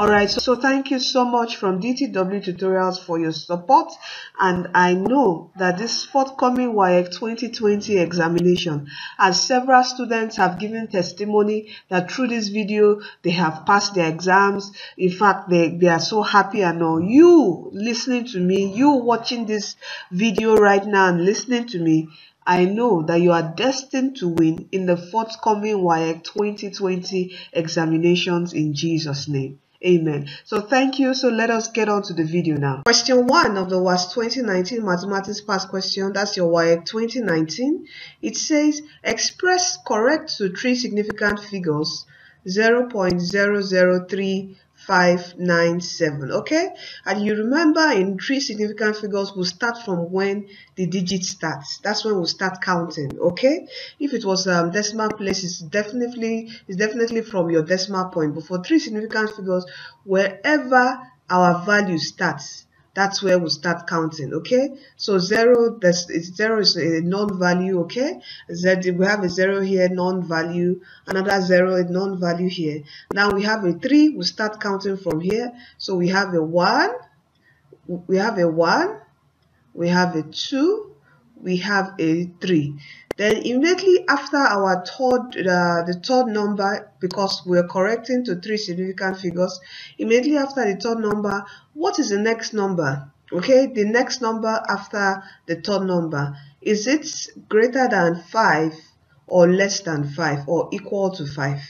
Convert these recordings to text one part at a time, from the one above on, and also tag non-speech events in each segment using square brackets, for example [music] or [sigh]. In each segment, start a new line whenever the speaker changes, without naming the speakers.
Alright, so, so thank you so much from DTW Tutorials for your support and I know that this forthcoming WAEC 2020 examination as several students have given testimony that through this video they have passed their exams. In fact, they, they are so happy and all. You listening to me, you watching this video right now and listening to me, I know that you are destined to win in the forthcoming WAEC 2020 examinations in Jesus' name. Amen. So thank you. So let us get on to the video now. Question 1 of the WASSCE 2019 Mathematics Past Question. That's your WAEC 2019. It says express correct to three significant figures 0 0.003 597 okay? And you remember in three significant figures we'll start from when the digit starts. That's when we'll start counting okay? If it was um, decimal place it's definitely it's definitely from your decimal point. But for three significant figures wherever our value starts that's where we start counting okay? So zero that's it's zero is a non-value okay? Z we have a zero here non-value another zero a non-value here. Now we have a three we start counting from here. So we have a one we have a one we have a two we have a three then immediately after our third, uh, the third number, because we're correcting to three significant figures, immediately after the third number, what is the next number? Okay, the next number after the third number, is it greater than 5 or less than 5 or equal to 5?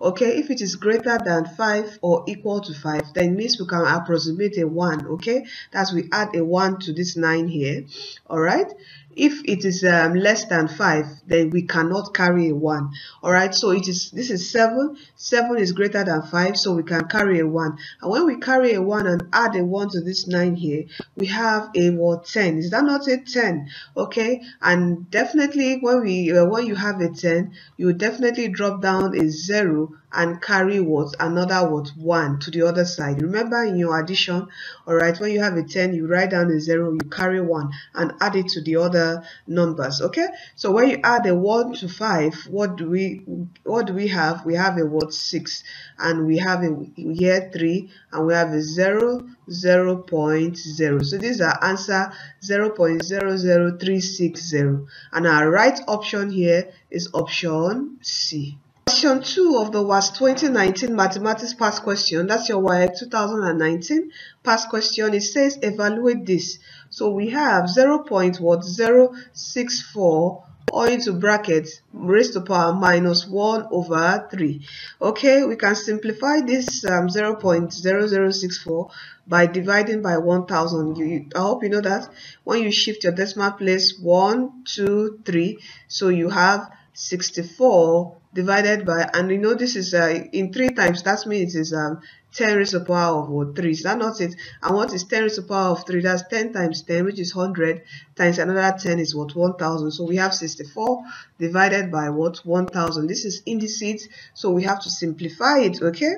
okay if it is greater than 5 or equal to 5 then means we can approximate a 1 okay that's we add a 1 to this 9 here all right if it is um, less than 5 then we cannot carry a 1 all right so it is this is 7 7 is greater than 5 so we can carry a 1 and when we carry a 1 and add a 1 to this 9 here we have a what 10 is that not a 10 okay and definitely when we uh, when you have a 10 you definitely drop down a 0 and carry what another what 1 to the other side. Remember in your addition all right when you have a 10 you write down a 0 you carry 1 and add it to the other numbers okay? So when you add a 1 to 5 what do we what do we have? We have a word 6 and we have a here 3 and we have a 0 0 0.0 so these are answer 0 0.00360 and our right option here is option C Question 2 of the WASSCE 2019 Mathematics Past Question, that's your WAEC 2019 Past Question, it says evaluate this. So we have 0 0.064 or into brackets raised to power minus 1 over 3. Okay, we can simplify this um, 0 0.0064 by dividing by 1000. You, I hope you know that when you shift your decimal place 1, 2, 3, so you have 64 divided by and you know this is uh, in three times that means it is um 10 raised to the power of what 3 is that not it? And what is 10 raised to the power of 3 that's 10 times 10 which is 100 times another 10 is what? 1000 so we have 64 divided by what? 1000 this is indices so we have to simplify it okay?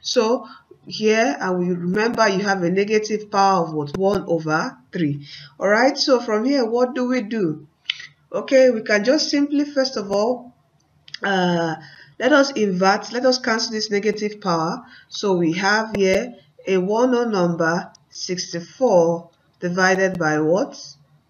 So here and we remember you have a negative power of what? 1 over 3 all right so from here what do we do? Okay we can just simply first of all uh, let us invert let us cancel this negative power. So we have here a 1 number 64 divided by what?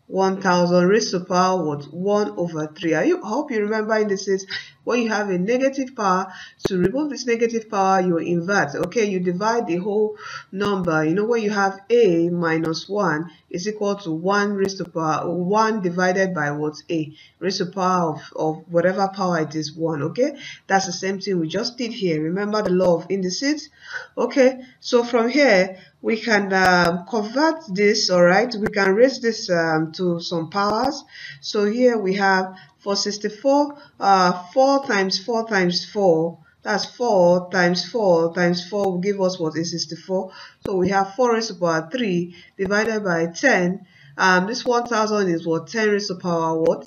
1000 raised to power what? 1 over 3 I hope you remember in this is when you have a negative power to remove this negative power you invert. Okay you divide the whole number. You know when you have a minus 1 is equal to 1 raised to power 1 divided by what? A raised to power of, of whatever power it is 1 okay? That's the same thing we just did here. Remember the law of indices? Okay so from here we can um, convert this all right? We can raise this um, to some powers. So here we have for 64 uh 4 times 4 times 4 that's 4 times 4 times 4 will give us what is 64 so we have 4 raised to power 3 divided by 10 um this 1000 is what? 10 raised to power what?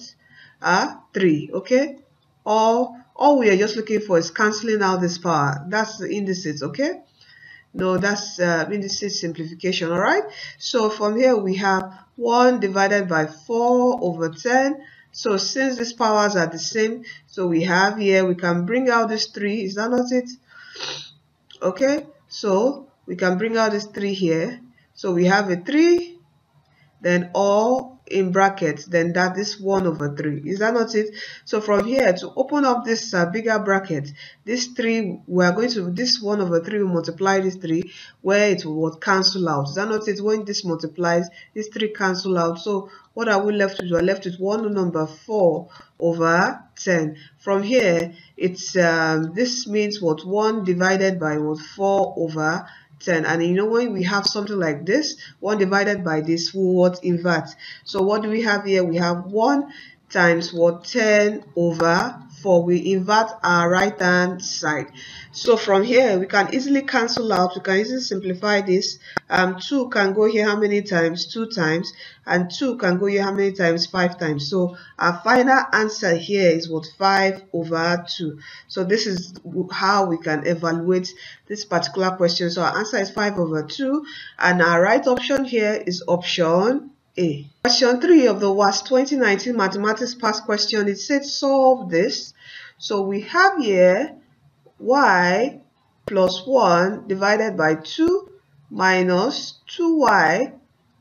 Uh 3 okay? All all we are just looking for is cancelling out this power. That's the indices okay? No that's uh, indices simplification all right? So from here we have 1 divided by 4 over 10 so since these powers are the same so we have here we can bring out this 3 is that not it okay So we can bring out this 3 here. So we have a 3, then all in brackets then that is 1 over 3 is that not it? So from here to open up this uh, bigger bracket this 3 we are going to this 1 over 3 will multiply this 3 where it will cancel out. Is that not it? When this multiplies this 3 cancel out. So what are we left with? We're left with 1 number 4 over 10 from here it's um, this means what? 1 divided by what? 4 over 10 and you know when we have something like this 1 divided by this will what invert? So what do we have here? We have 1 times what 10 over 4 we invert our right hand side. So from here we can easily cancel out. We can easily simplify this. Um 2 can go here how many times? 2 times. And 2 can go here how many times? 5 times. So our final answer here is what? 5 over 2 so this is how we can evaluate this particular question. So our answer is 5 over 2 and our right option here is option a. Question 3 of the WASSCE 2019 Mathematics Past Question, it said solve this. So we have here y plus 1 divided by 2 minus 2y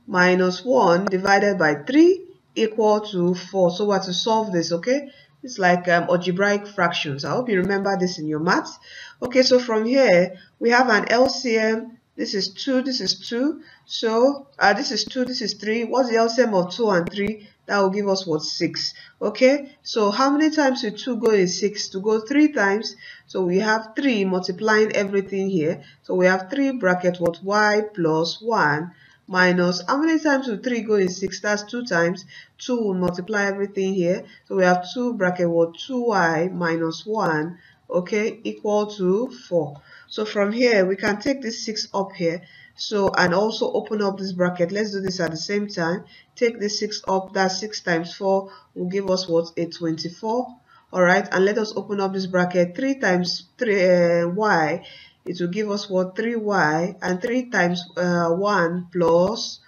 minus 1 divided by 3 equal to 4. So we have to solve this, okay? It's like um, algebraic fractions. I hope you remember this in your maths. Okay, so from here, we have an LCM this is 2, this is 2. So uh, this is 2, this is 3. What's the LCM of 2 and 3? That will give us what? 6. Okay, so how many times will 2 go in 6? To go 3 times. So we have 3 multiplying everything here. So we have 3 bracket what? y plus 1 minus how many times will 3 go in 6 that's 2 times 2 will multiply everything here so we have 2 bracket what 2y minus 1 okay equal to 4 so from here we can take this 6 up here so and also open up this bracket. Let's do this at the same time. Take this 6 up that 6 times 4 will give us what? A 24 all right and let us open up this bracket. 3 times 3 uh, y it will give us what? 3y and 3 times uh, 1 plus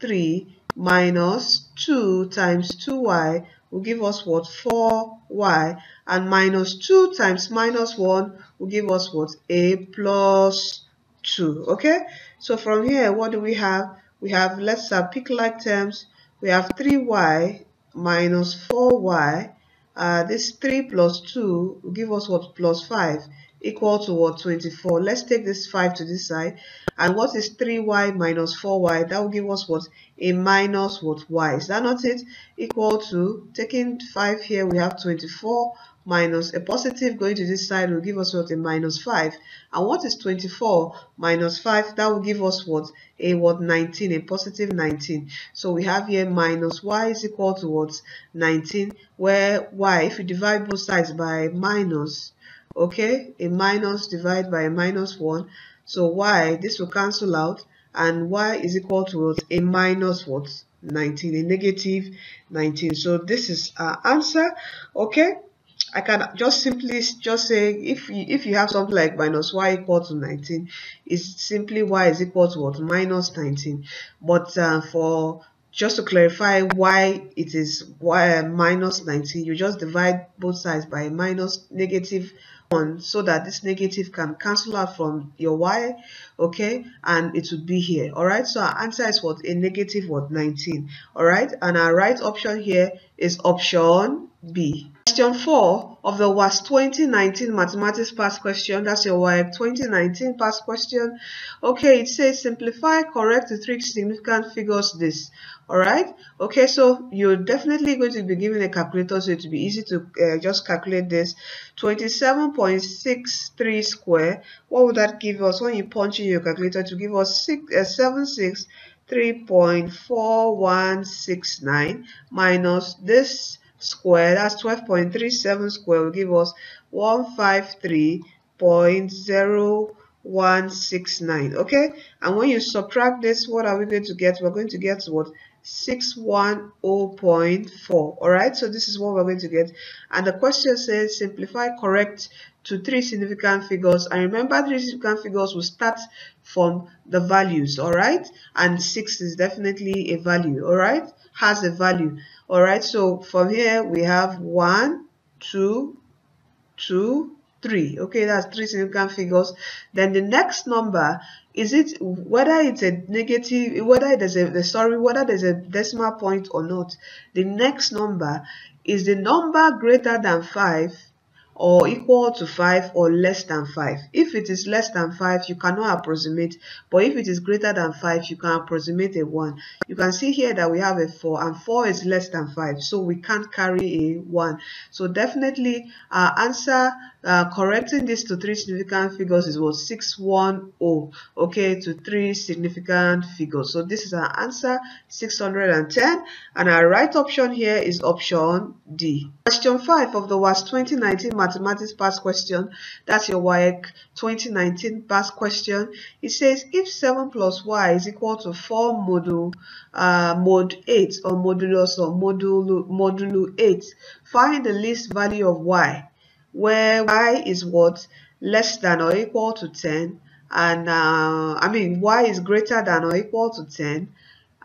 3 minus 2 times 2y will give us what? 4y and minus 2 times minus 1 will give us what? A plus 2 okay so from here what do we have? We have let's uh, pick like terms. We have 3y minus 4y uh, this 3 plus 2 will give us what? Plus 5 equal to what? 24 let's take this 5 to this side. And what is 3y minus 4y that will give us what? A minus what? Y. Is that not it? Equal to taking 5 here we have 24 minus a positive going to this side will give us what? A minus 5 and what is 24 minus 5 that will give us what? A what? 19 a positive 19 so we have here minus y is equal to what? 19 where y if you divide both sides by minus okay? A minus divided by a minus 1 so y this will cancel out. And y is equal to what? A minus what? 19 a negative 19 so this is our answer okay I can just simply just say if you, if you have something like minus y equal to 19 it's simply y is equal to what? Minus 19 but uh, for just to clarify why it is y uh, minus 19 you just divide both sides by minus negative 1 so that this negative can cancel out from your y okay and it would be here all right? So our answer is what? A negative what? 19 all right? And our right option here is option b. Question 4 of the was 2019 mathematics past question. That's your WAEC 2019 past question. Okay it says simplify correct the three significant figures this all right okay so you're definitely going to be given a calculator so it will be easy to uh, just calculate this. 27.63 square. What would that give us? When you punch in your calculator to give us six, uh, 76 3.4169 minus this square. That's 12.37 square will give us 153.0 169 okay? And when you subtract this what are we going to get? We're going to get what 610.4 all right so this is what we're going to get. And the question says simplify correct to three significant figures. And remember three significant figures will start from the values all right? And six is definitely a value all right? Has a value all right? So from here we have one two two three. Okay that's three significant figures. Then the next number is it whether it's a negative whether there's a sorry whether there's a decimal point or not the next number is the number greater than 5 or equal to 5 or less than 5. If it is less than 5, you cannot approximate, but if it is greater than 5, you can approximate a 1. You can see here that we have a 4 and 4 is less than 5, so we can't carry a 1. So definitely our answer uh, correcting this to three significant figures is what 610 okay to three significant figures so this is our answer 610 and our right option here is option D question 5 of the WAS 2019 mathematics past question. That's your WAEC 2019 past question. It says if 7 plus y is equal to 4 module uh, mod 8 or modulus or modulo modulo 8 find the least value of y where y is what? Less than or equal to 10 and uh, I mean y is greater than or equal to 10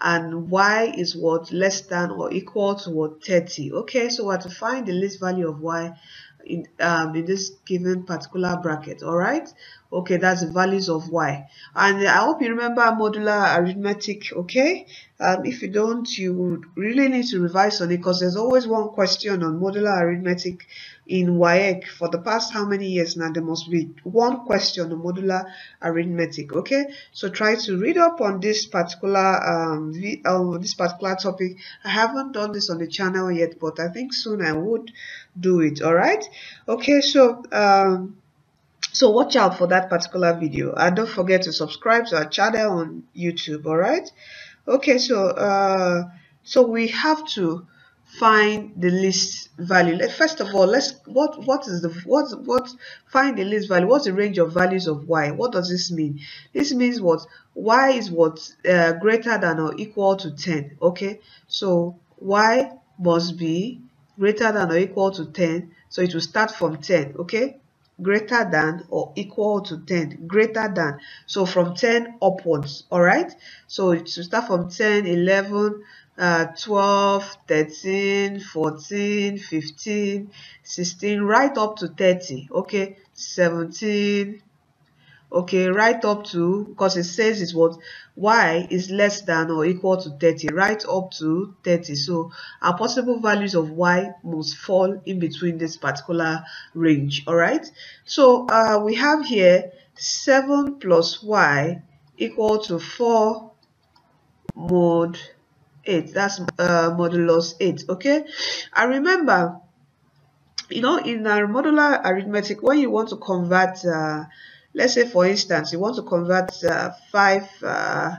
and y is what? Less than or equal to what? 30 okay so we have to find the least value of y in, um, in this given particular bracket all right? Okay that's the values of y. And i hope you remember modular arithmetic okay? Um, if you don't you really need to revise on it because there's always one question on modular arithmetic in WAEC for the past how many years now? There must be one question on modular arithmetic okay? So try to read up on this particular um, uh, this particular topic. I haven't done this on the channel yet but I think soon I would do it all right okay so um, so watch out for that particular video. And don't forget to subscribe to our channel on youtube all right okay so uh so we have to find the least value. First of all let's what what is the what what find the least value? What's the range of values of y? What does this mean? This means what y is what uh, greater than or equal to 10 okay? So y must be greater than or equal to 10 so it will start from 10 okay? Greater than or equal to 10 greater than. So from 10 upwards all right so it should start from 10 11 uh, 12 13 14 15 16 right up to 30 okay? 17 okay? Right up to because it says it's what y is less than or equal to 30 right up to 30 so our possible values of y must fall in between this particular range all right? So uh, we have here 7 plus y equal to 4 mod 8 that's uh, modulus 8 okay? I remember you know in our modular arithmetic when you want to convert uh, let's say for instance you want to convert uh, five uh,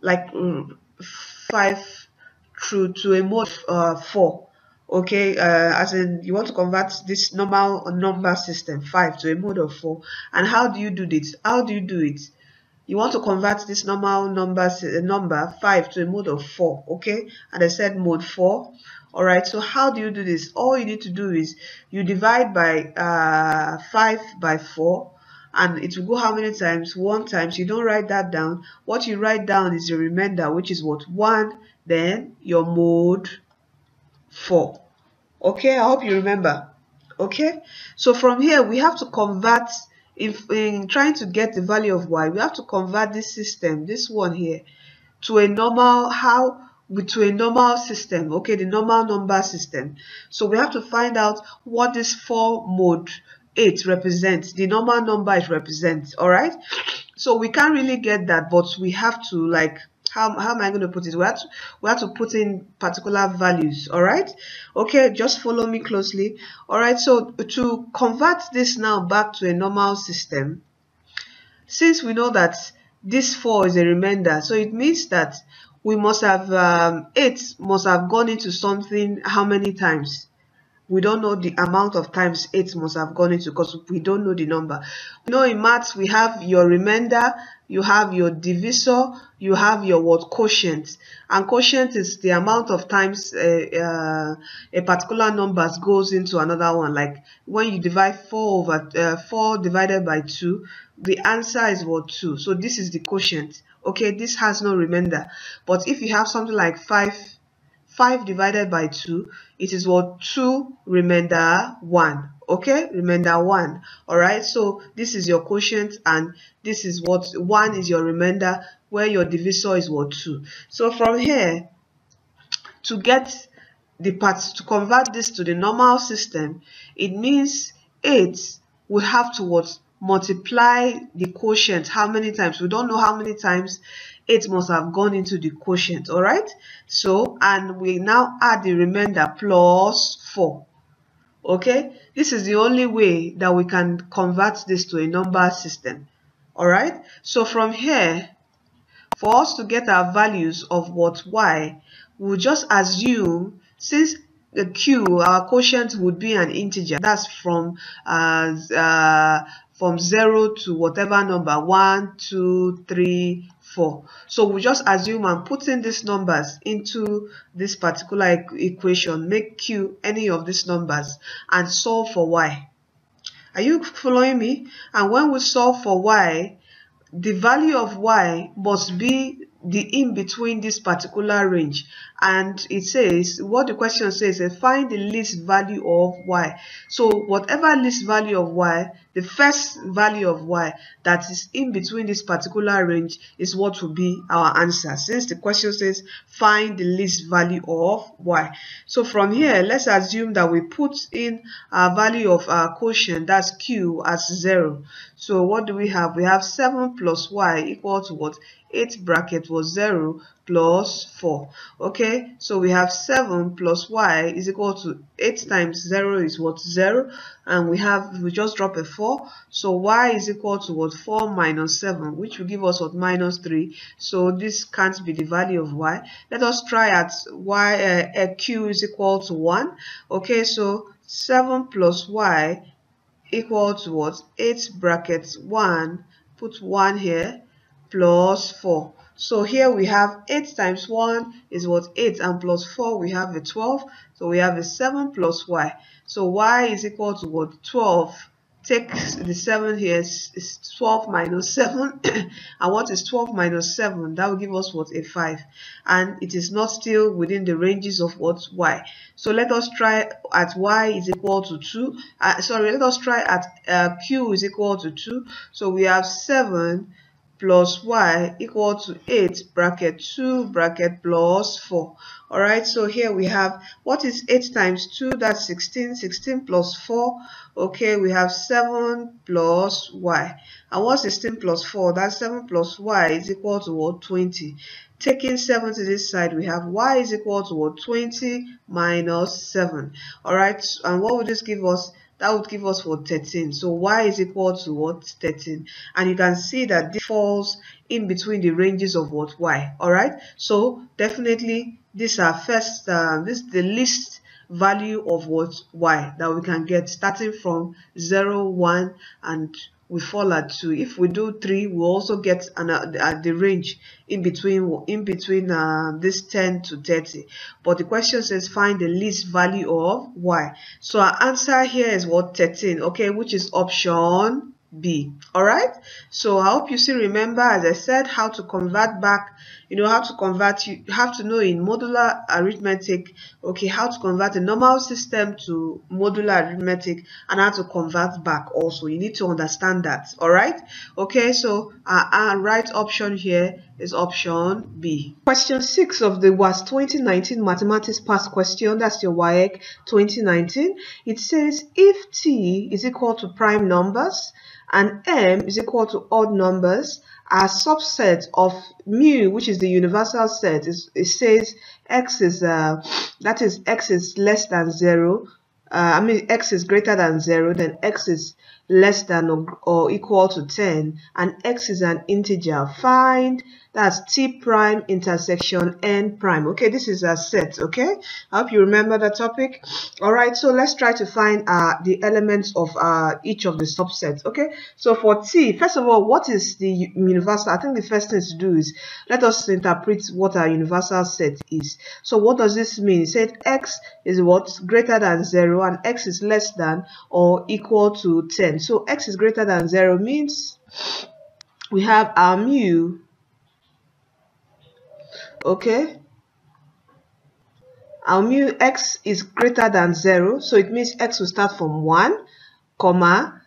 like mm, five through to a mode uh, four okay? Uh, as in you want to convert this normal number system five to a mode of four. And how do you do this? How do you do it? You want to convert this normal number number 5 to a mode of 4 okay? And I said mode 4 all right so how do you do this? All you need to do is you divide by uh, 5 by 4 and it will go how many times? One times you don't write that down. What you write down is your remainder which is what? One then your mode four. Okay? I hope you remember. Okay? So from here we have to convert if in trying to get the value of y we have to convert this system this one here to a normal how to a normal system. Okay? The normal number system. So we have to find out what this four mode 8 represents the normal number it represents all right so we can't really get that but we have to like how, how am I going to put it? We have, to, we have to put in particular values, all right? Okay, just follow me closely. All right, so to convert this now back to a normal system, since we know that this 4 is a remainder, so it means that we must have, um, 8 must have gone into something how many times? We don't know the amount of times 8 must have gone into because we don't know the number. You know in maths we have your remainder, you have your divisor, you have your what quotient. And quotient is the amount of times a, uh, a particular number goes into another one. Like when you divide 4 over uh, 4 divided by 2, the answer is what 2. So this is the quotient. Okay, this has no remainder. But if you have something like 5 5 divided by 2, it is what? 2 remainder 1. Okay, remainder 1. Alright, so this is your quotient and this is what 1 is your remainder where your divisor is what? 2. So from here, to get the parts to convert this to the normal system, it means 8 will have to what? Multiply the quotient. How many times? We don't know how many times 8 must have gone into the quotient all right? So and we now add the remainder plus 4 okay? This is the only way that we can convert this to a number system all right? So from here for us to get our values of what y we'll just assume since the q our quotient would be an integer that's from uh, uh, from 0 to whatever number 1 2 3 4 so we just assume i'm putting these numbers into this particular equation make q any of these numbers and solve for y. Are you following me? And when we solve for y the value of y must be the in between this particular range and it says what the question says is find the least value of y. So whatever least value of y the first value of y that is in between this particular range is what will be our answer. Since the question says find the least value of y. So from here let's assume that we put in our value of our quotient that's q as zero. So what do we have? We have 7 plus y equal to what? 8 bracket was 0 plus 4 okay so we have 7 plus y is equal to 8 times 0 is what? 0 and we have we just drop a 4 so y is equal to what? 4 minus 7 which will give us what? Minus 3 so this can't be the value of y. Let us try at y uh, q is equal to 1 okay so 7 plus y equal to what? 8 brackets 1 put 1 here plus 4. So here we have 8 times 1 is what 8 and plus 4 we have a 12. So we have a 7 plus y. So y is equal to what 12 take the 7 here is 12 minus 7 [coughs] and what is 12 minus 7 that will give us what a 5 and it is not still within the ranges of what y. So let us try at y is equal to 2 uh, sorry let us try at uh, q is equal to 2 so we have 7 plus y equal to 8 bracket 2 bracket plus 4 all right so here we have what is 8 times 2 that's 16 16 plus 4 okay we have 7 plus y. And what's 16 plus 4 that's 7 plus y is equal to what? 20 taking 7 to this side we have y is equal to what? 20 minus 7 all right and what would this give us that would give us what 13 so y is equal to what? 13 and you can see that this falls in between the ranges of what? Y. All right so definitely these are first uh, this is the least value of what? Y that we can get starting from 0 1 and we fall at 2 if we do 3 we also get an, uh, the range in between in between uh, this 10 to 30 but the question says find the least value of y. So our answer here is what 13 okay which is option B. All right. So I hope you still remember, as I said, how to convert back. You know how to convert. You have to know in modular arithmetic. Okay, how to convert a normal system to modular arithmetic and how to convert back. Also, you need to understand that. All right. Okay. So our, our right option here is option B. Question 6 of the WAS 2019 Mathematics Past Question, that's your WAEC 2019. It says if T is equal to prime numbers, and m is equal to odd numbers are subset of mu which is the universal set it says x is uh, that is x is less than 0 uh, I mean x is greater than 0 then x is less than or, or equal to 10 and x is an integer. Find that's t prime intersection n prime. Okay this is a set okay? I hope you remember the topic. All right so let's try to find uh the elements of uh each of the subsets okay? So for t first of all what is the universal? I think the first thing to do is let us interpret what our universal set is. So what does this mean? It said x is what? Greater than 0 and x is less than or equal to 10 so x is greater than 0 means we have our mu, okay? our mu x is greater than 0 so it means x will start from 1 comma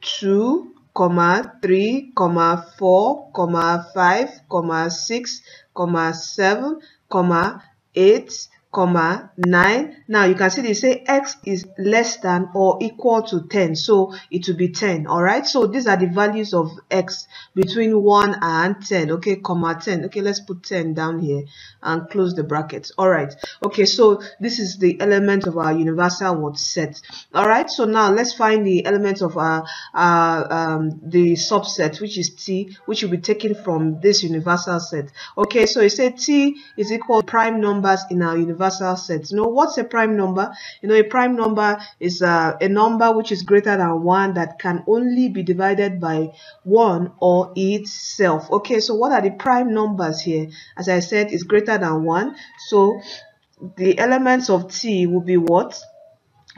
2 comma 3 comma 4 comma 5 comma 6 comma 7 comma 8 comma 9 now you can see they say x is less than or equal to 10 so it will be 10 all right so these are the values of x between 1 and 10 okay comma 10 okay let's put 10 down here and close the brackets all right okay so this is the element of our universal word set all right so now let's find the element of our, our um, the subset which is t which will be taken from this universal set okay? So it said t is equal prime numbers in our universal universal set. You know, what's a prime number? You know, a prime number is uh, a number which is greater than 1 that can only be divided by 1 or itself. Okay, so what are the prime numbers here? As I said, is greater than 1. So the elements of t will be what?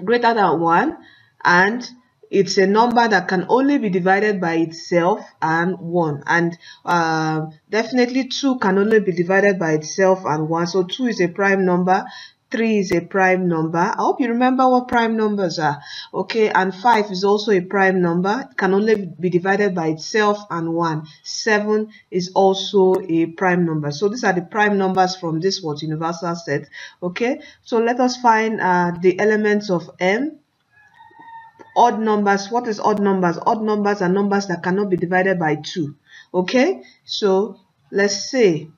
Greater than 1 and it's a number that can only be divided by itself and 1 and uh, definitely 2 can only be divided by itself and 1 so 2 is a prime number 3 is a prime number. I hope you remember what prime numbers are. Okay, and 5 is also a prime number. It can only be divided by itself and 1. 7 is also a prime number. So these are the prime numbers from this what universal set. Okay, so let us find uh, the elements of M odd numbers. What is odd numbers? Odd numbers are numbers that cannot be divided by 2 okay? So let's say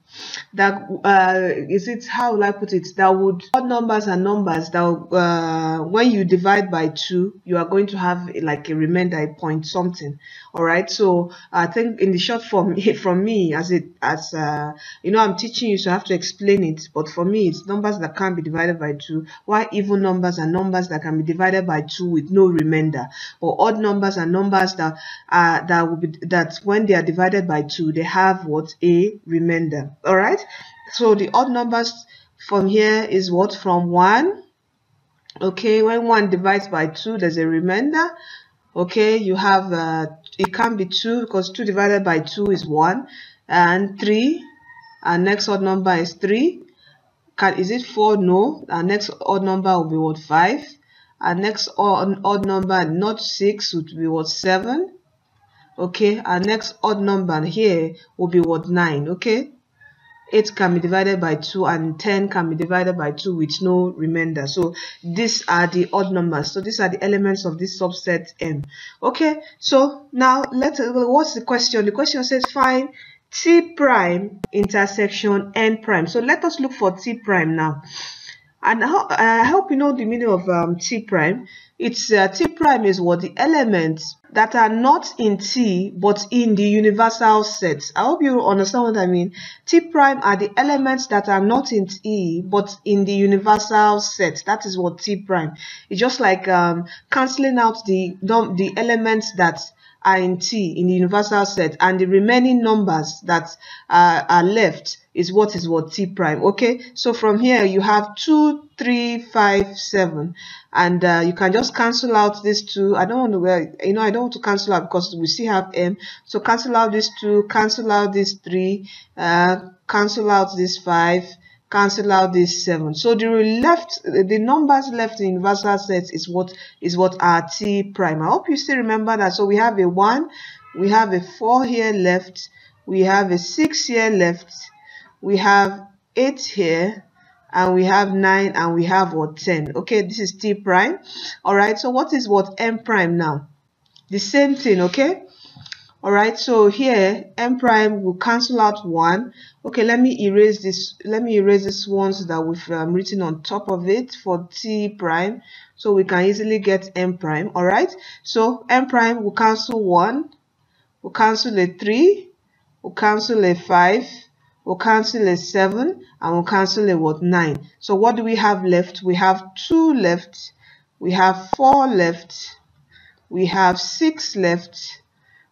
that uh, is it how will I put it? That would odd numbers are numbers that uh, when you divide by two you are going to have like a remainder a point something. All right? So I think in the short form [laughs] from me as it as uh, you know I'm teaching you so I have to explain it. But for me it's numbers that can't be divided by two. Why even numbers are numbers that can be divided by two with no remainder? Or odd numbers are numbers that uh, that will be that when they are divided by two they have what? A remainder all right? So the odd numbers from here is what? From 1 okay when 1 divides by 2 there's a remainder. Okay you have uh, it can be 2 because 2 divided by 2 is 1 and 3 our next odd number is 3 can is it 4 no. Our next odd number will be what? 5 our next odd, odd number not 6 would be what? 7 okay our next odd number here will be what? 9 okay 8 can be divided by 2 and 10 can be divided by 2 with no remainder. So these are the odd numbers. So these are the elements of this subset M. Okay, so now let's what's the question? The question says find T prime intersection N prime. So let us look for T prime now. And I hope you know the meaning of um, T prime. It's uh, T prime is what the elements that are not in T but in the universal set. I hope you understand what I mean. T prime are the elements that are not in T but in the universal set. That is what T prime. It's just like um, cancelling out the the elements that are in T in the universal set and the remaining numbers that uh, are left is what is what T prime. Okay, so from here you have 2, 3, 5, 7 and uh, you can just cancel out these two. I don't want to, you know, I don't want to cancel out because we still have M. So cancel out these two, cancel out these three, uh, cancel out this 5, cancel out this 7 so the left the numbers left in universal sets is what is what are t prime. I hope you still remember that. So we have a 1 we have a 4 here left we have a 6 here left we have 8 here and we have 9 and we have what 10 okay this is t prime. All right so what is what m prime now? The same thing okay all right so here m prime will cancel out one. Okay let me erase this let me erase this ones that we've um, written on top of it for t prime so we can easily get m prime. All right so m prime will cancel one will cancel a three will cancel a five will cancel a 7 and we'll cancel a what 9 so what do we have left? We have 2 left we have 4 left we have 6 left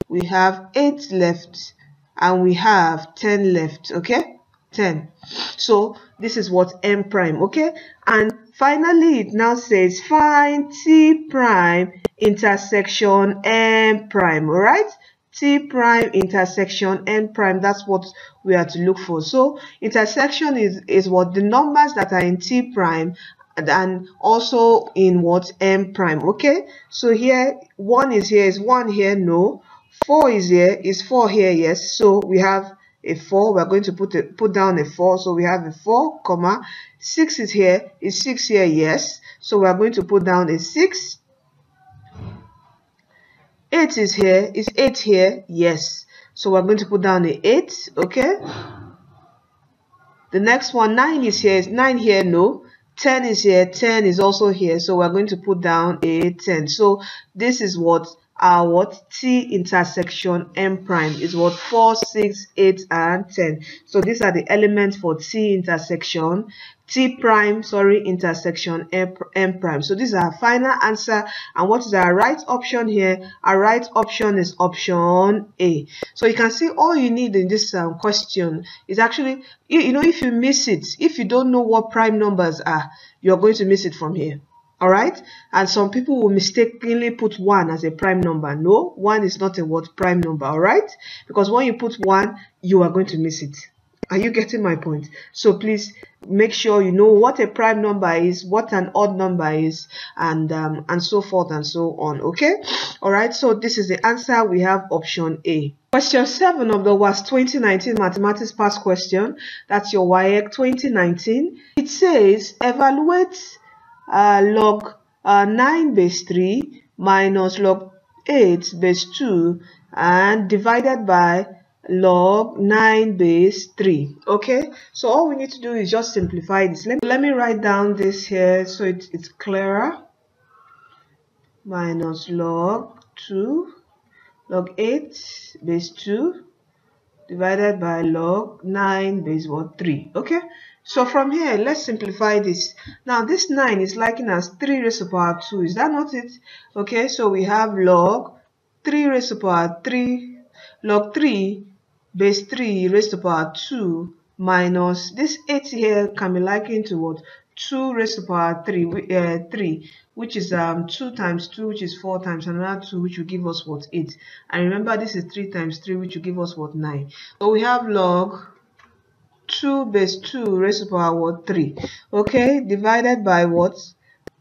we have 8 left and we have 10 left okay? 10 so this is what m prime okay? And finally it now says find t prime intersection m prime all right t prime intersection n prime that's what we are to look for. So intersection is is what the numbers that are in t prime and also in what m prime okay? So here one is here is one here no four is here is four here yes. So we have a 4 we're going to put it put down a 4 so we have a 4 comma 6 is here is 6 here yes. So we're going to put down a 6 8 is here is 8 here yes. So we're going to put down a 8 okay? The next one 9 is here is 9 here no. 10 is here 10 is also here. So we're going to put down a 10 so this is what are what t intersection m prime is what 4 6 8 and 10 so these are the elements for t intersection t prime sorry intersection m prime. So this is our final answer. And what is our right option here? Our right option is option a. So you can see all you need in this um, question is actually you, you know if you miss it if you don't know what prime numbers are you're going to miss it from here all right? And some people will mistakenly put one as a prime number. No one is not a what prime number. All right? Because when you put one you are going to miss it. Are you getting my point? So please make sure you know what a prime number is what an odd number is and um, and so forth and so on okay? All right? So this is the answer. We have option a. Question 7 of the was 2019 mathematics past question. That's your WAEC 2019 it says evaluate uh, log uh, 9 base 3 minus log 8 base 2 and divided by log 9 base 3 okay? So all we need to do is just simplify this. Let me, let me write down this here so it, it's clearer. Minus log 2 log 8 base 2 divided by log 9 base what 3 okay so from here, let's simplify this. Now, this 9 is liking as 3 raised to the power 2. Is that not it? Okay, so we have log 3 raised to the power 3, log 3 base 3 raised to the power 2 minus this 8 here can be likened to what? 2 raised to the power 3, uh, 3 which is um 2 times 2 which is 4 times another 2 which will give us what 8 and remember this is 3 times 3 which will give us what 9 so we have log 2 base 2 raised to the power what 3 okay divided by what?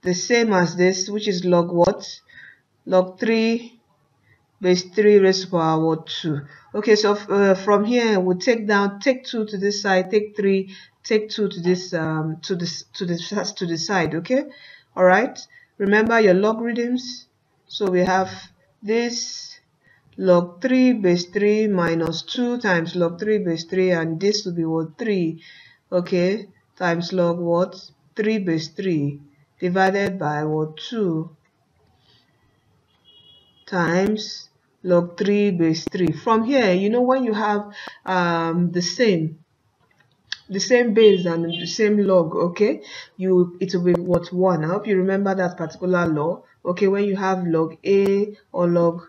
The same as this which is log what? Log 3 base 3 raised to the power what 2 okay so uh, from here we'll take down take 2 to this side take 3 take 2 to this um to this to this to the side okay? All right? Remember your logarithms so we have this log 3 base 3 minus 2 times log 3 base 3 and this will be what 3 okay times log what? 3 base 3 divided by what 2 times log 3 base 3 from here you know when you have um, the same the same base and the same log okay you it will be what one. I hope you remember that particular law. Okay when you have log a or log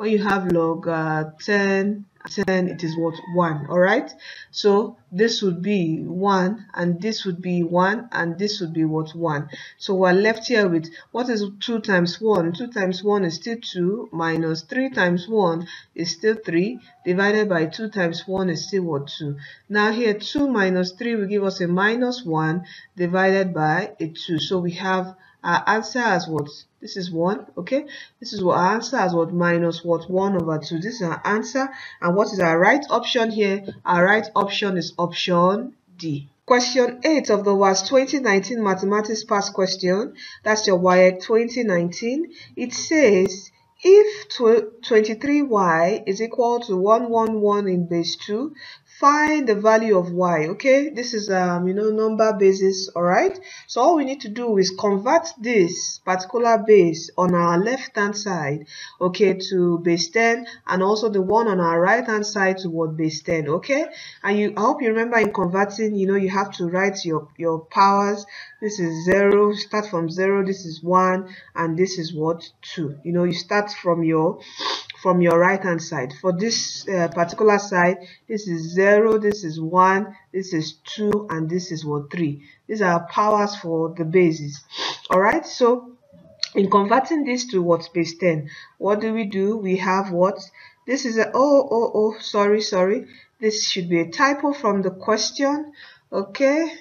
when you have log uh, 10 10 it is what 1 all right? So this would be 1 and this would be 1 and this would be what 1 so we're left here with what is 2 times 1 2 times 1 is still 2 minus 3 times 1 is still 3 divided by 2 times 1 is still what 2 now here 2 minus 3 will give us a minus 1 divided by a 2 so we have our answer as what? This is 1 okay? This is what our answer as what? Minus what? 1 over 2 this is our answer. And what is our right option here? Our right option is option d. Question 8 of the WAS 2019 mathematics past question. That's your WAEC 2019 it says if 23y is equal to 111 in base 2 find the value of y okay? This is um you know number basis all right? So all we need to do is convert this particular base on our left hand side okay to base 10 and also the one on our right hand side to what base 10 okay? And you i hope you remember in converting you know you have to write your your powers. This is 0 start from 0 this is 1 and this is what 2 you know you start from your from your right hand side. For this uh, particular side this is 0 this is 1 this is 2 and this is what 3 these are powers for the bases. All right so in converting this to what base 10 what do we do? We have what? This is a oh oh oh sorry sorry. This should be a typo from the question. Okay.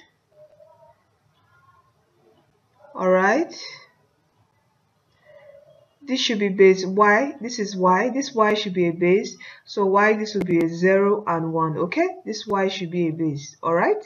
All right this should be base y this is y this y should be a base so y this will be a 0 and 1 okay? This y should be a base all right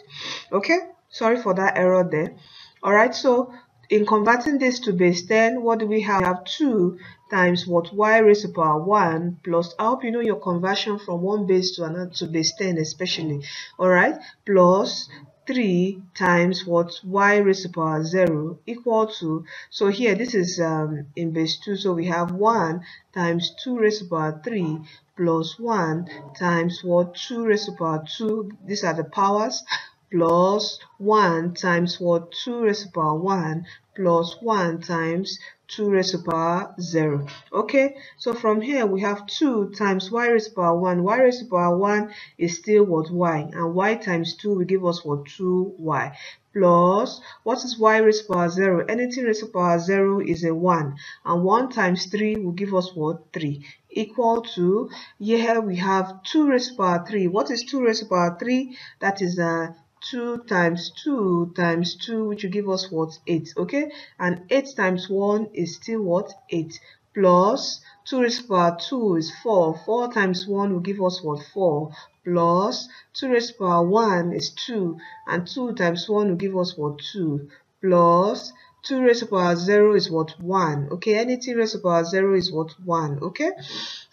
okay? Sorry for that error there. All right so in converting this to base 10 what do we have? We have 2 times what y raised to power 1 plus i hope you know your conversion from one base to another to base 10 especially all right plus 3 times what y raised to power 0 equal to so here this is um, in base 2 so we have 1 times 2 raised to power 3 plus 1 times what 2 raised to power 2 these are the powers plus 1 times what 2 raised to power 1 plus 1 times 2 raised to power 0 okay so from here we have 2 times y raised to power 1 y raised to power 1 is still what? y. And y times 2 will give us what? 2y plus what is y raised to power 0 anything raised to power 0 is a 1 and 1 times 3 will give us what? 3 equal to here we have 2 raised to power 3 what is 2 raised to power 3 that is a uh, 2 times 2 times 2 which will give us what? 8 okay? And 8 times 1 is still what? 8 plus 2 raised to power 2 is 4 4 times 1 will give us what? 4 plus 2 raised to power 1 is 2 and 2 times 1 will give us what? 2 plus 2 raised to power 0 is what? 1 okay? Anything raised to power 0 is what? 1 okay?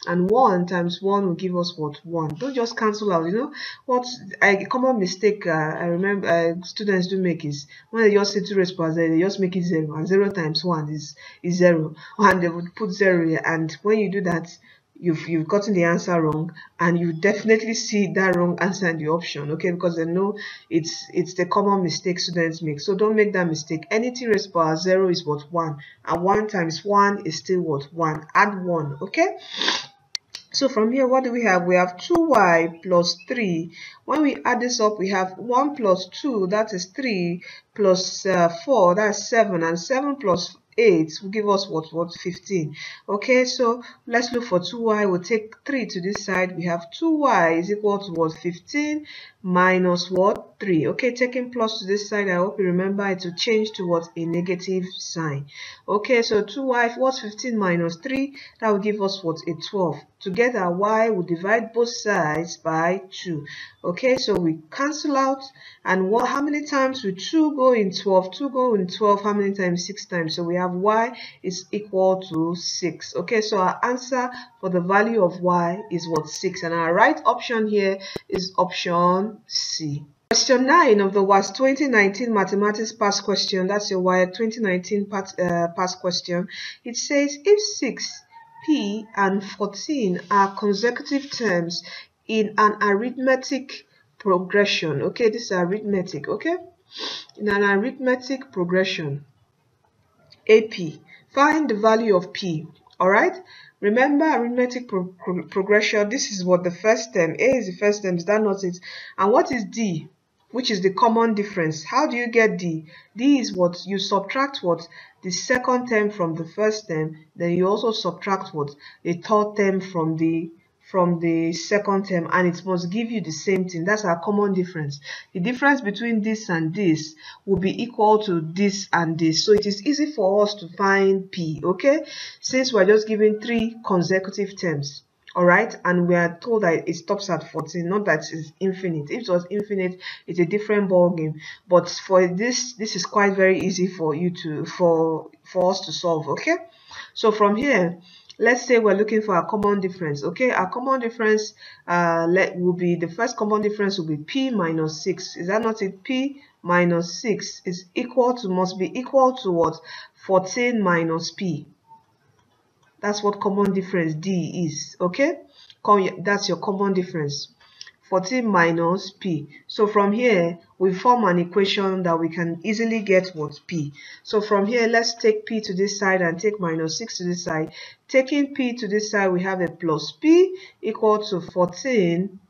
And 1 times 1 will give us what? 1 don't just cancel out you know? What a common mistake uh, i remember uh, students do make is when they just say 2 raised to power 0 they just make it 0 and 0 times 1 is is 0 [laughs] and they would put 0 here. And when you do that you've you've gotten the answer wrong and you definitely see that wrong answer in the option okay? Because they know it's it's the common mistake students make. So don't make that mistake. Anything raised power zero is what one. And one times one is still what one. Add one okay? So from here, what do we have? We have 2y plus 3. When we add this up, we have 1 plus 2, that is 3, plus, uh, 4, that's 7, and 7 plus 8 will give us what what 15 okay so let's look for 2y we'll take 3 to this side. We have 2y is equal to what 15 minus what? 3 okay taking plus to this side i hope you remember it to change to what? A negative sign. Okay so 2y what's 15 minus 3 that will give us what? A 12 together y will divide both sides by 2 okay so we cancel out. And what how many times will 2 go in 12 2 go in 12 how many times? 6 times. So we have y is equal to 6 okay so our answer for the value of y is what? 6 and our right option here is option C. Question 9 of the WASSCE 2019 Mathematics Pass Question, that's your WAEC 2019 pass, uh, pass question. It says if 6, P and 14 are consecutive terms in an arithmetic progression, okay, this is arithmetic, okay, in an arithmetic progression, AP, find the value of P, alright, Remember arithmetic pro pro progression, this is what the first term, A is the first term, is that not it? And what is D? Which is the common difference. How do you get D? D is what you subtract what? The second term from the first term, then you also subtract what? The third term from the from the second term and it must give you the same thing. That's our common difference. The difference between this and this will be equal to this and this. So it is easy for us to find P, okay? Since we're just given three consecutive terms all right and we are told that it stops at 14 not that it's infinite if it was infinite it's a different ball game but for this this is quite very easy for you to for for us to solve okay so from here let's say we're looking for a common difference okay? Our common difference uh let will be the first common difference will be p minus 6 is that not it? P minus 6 is equal to must be equal to what? 14 minus p. That's what common difference d is okay? That's your common difference 14 minus p. So from here, we form an equation that we can easily get what p. So from here, let's take p to this side and take minus 6 to this side. Taking p to this side, we have a plus p equal to 14.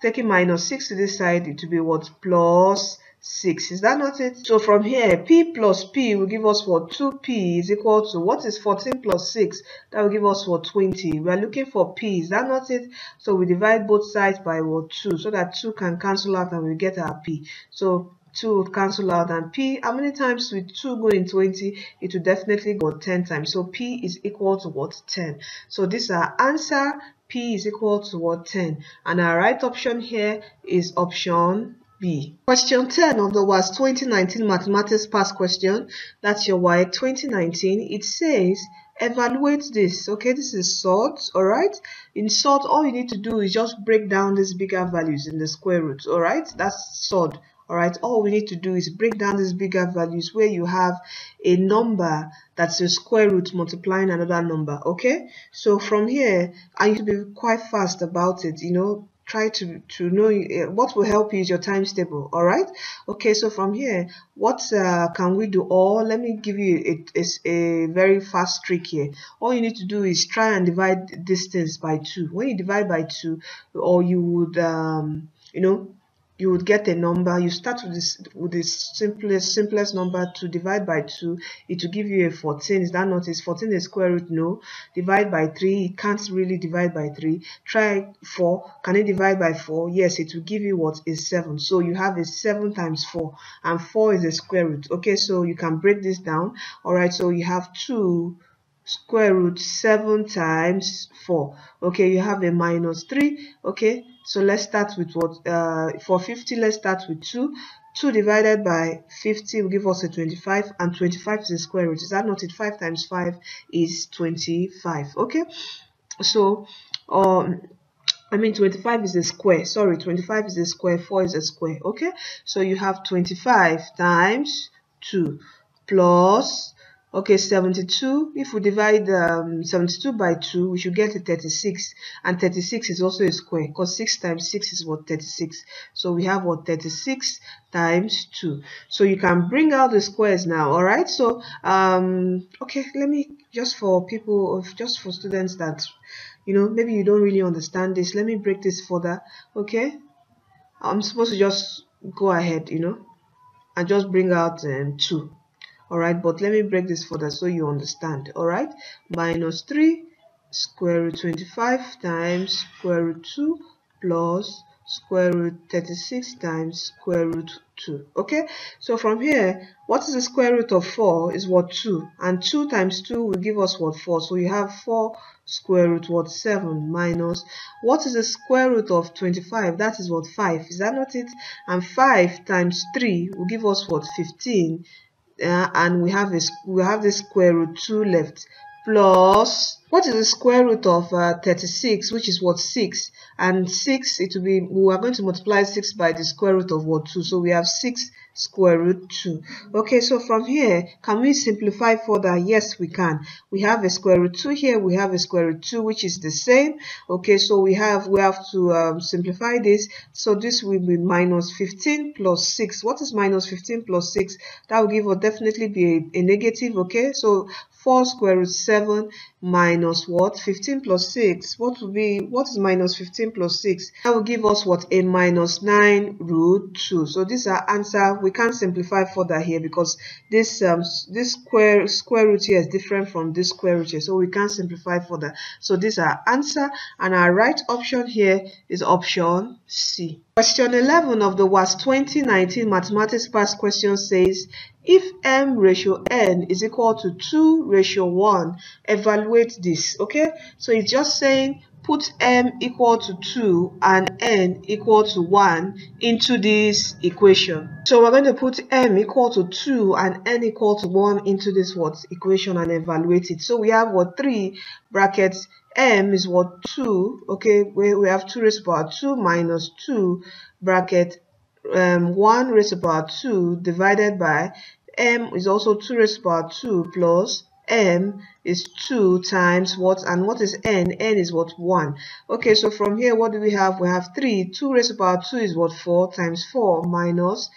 Taking minus 6 to this side, it will be what? Plus 6. Is that not it? So from here, p plus p will give us what? 2p is equal to, what is 14 plus 6? That will give us what? 20. We are looking for p. Is that not it? So we divide both sides by what? 2 so that 2 can cancel out and we get our p. So 2 would cancel out and p how many times with 2 go in 20 it will definitely go 10 times so p is equal to what 10 so this is our answer p is equal to what 10 and our right option here is option B. Question 10 of the WASSCE 2019 Mathematics Past Question, that's your WAEC 2019, it says evaluate this. Okay this is surd all right? In surd all you need to do is just break down these bigger values in the square root all right? That's surd all right? All we need to do is break down these bigger values where you have a number that's a square root multiplying another number okay? So from here I need to be quite fast about it you know try to to know uh, what will help you is your times table all right? Okay so from here what uh, can we do? Or let me give you a, a, a, very fast trick here. All you need to do is try and divide distance by two. When you divide by two or you would um, you know you would get a number you start with this with the simplest simplest number to divide by 2 it will give you a 14 is that not is 14 a square root? No. Divide by 3 it can't really divide by 3 try 4 can it divide by 4 yes it will give you what? Is 7 so you have a 7 times 4 and 4 is a square root. Okay so you can break this down. All right so you have 2 square root 7 times 4 okay you have a minus 3 okay so let's start with what uh, for 50 let's start with 2 2 divided by 50 will give us a 25 and 25 is the square root. Is that not it? 5 times 5 is 25 okay? So um I mean 25 is a square. Sorry 25 is a square. 4 is a square. Okay? So you have 25 times 2 plus Okay, 72. If we divide um, 72 by 2, we should get a 36. And 36 is also a square because 6 times 6 is what 36. So we have what 36 times 2. So you can bring out the squares now, alright? So, um, okay, let me, just for people, just for students that, you know, maybe you don't really understand this, let me break this further, okay? I'm supposed to just go ahead, you know, and just bring out um, 2 all right but let me break this further so you understand. All right minus 3 square root 25 times square root 2 plus square root 36 times square root 2 okay so from here what is the square root of 4 is what 2 and 2 times 2 will give us what 4 so you have 4 square root what 7 minus. What is the square root of 25 that is what 5 is that not it? And 5 times 3 will give us what 15 uh, and we have this we have the square root 2 left plus what is the square root of uh, 36 which is what 6 and 6 it will be we are going to multiply 6 by the square root of what 2 so we have 6 square root 2 okay so from here can we simplify further? Yes we can. We have a square root 2 here we have a square root 2 which is the same. Okay so we have we have to um, simplify this. So this will be minus 15 plus 6 what is minus 15 plus 6 that will give or definitely be a, a negative okay? So 4 square root 7 minus what? 15 plus 6 what will be what is minus 15 plus 6 that will give us what? A minus 9 root 2 so this is our answer. We can't simplify further here because this um this square square root here is different from this square root here. So we can't simplify further. So this is our answer. And our right option here is option c question 11 of the WASSCE 2019 mathematics past question says if m ratio n is equal to 2 ratio 1, evaluate this, okay? So it's just saying put m equal to 2 and n equal to 1 into this equation. So we're going to put m equal to 2 and n equal to 1 into this what equation and evaluate it. So we have what 3 brackets m is what 2, okay? We, we have 2 raised to power 2 minus 2 bracket um, 1 raised to power 2 divided by m is also 2 raised to power 2 plus m is 2 times what and what is n? N is what 1 okay so from here what do we have? We have 3 2 raised to power 2 is what 4 times 4 minus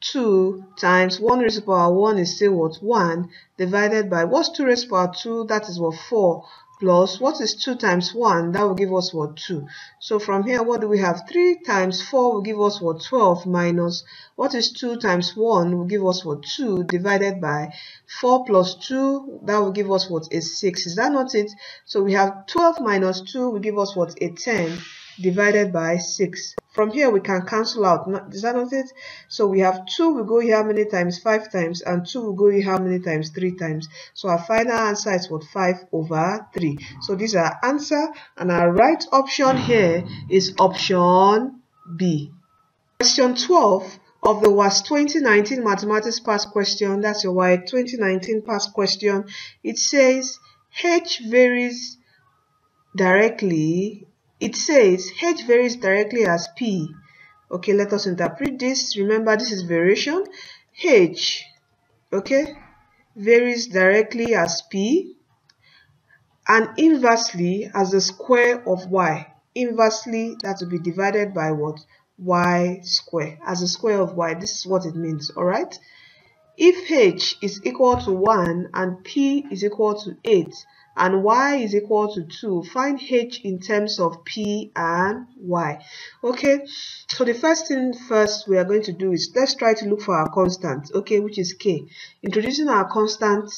2 times 1 raised to power 1 is still what 1 divided by what's 2 raised to power 2 that is what 4 plus what is 2 times 1 that will give us what 2 so from here what do we have? 3 times 4 will give us what 12 minus what is 2 times 1 will give us what 2 divided by 4 plus 2 that will give us what is 6 is that not it? So we have 12 minus 2 will give us what a 10 divided by 6. From here we can cancel out. Is that not it? So we have 2 we go here how many times? 5 times. And 2 we go here how many times? 3 times. So our final answer is what? 5 over 3. So this is our answer. And our right option here is option B. Question 12 of the was 2019 Mathematics Past Question. That's your WAEC 2019 Past Question. It says H varies directly it says h varies directly as p. Okay, let us interpret this. Remember, this is variation. h, okay, varies directly as p and inversely as the square of y. Inversely, that will be divided by what? y square. As the square of y, this is what it means, alright? If h is equal to 1 and p is equal to 8, and y is equal to 2 find h in terms of p and y. Okay? So the first thing first we are going to do is let's try to look for our constant okay which is k. Introducing our constant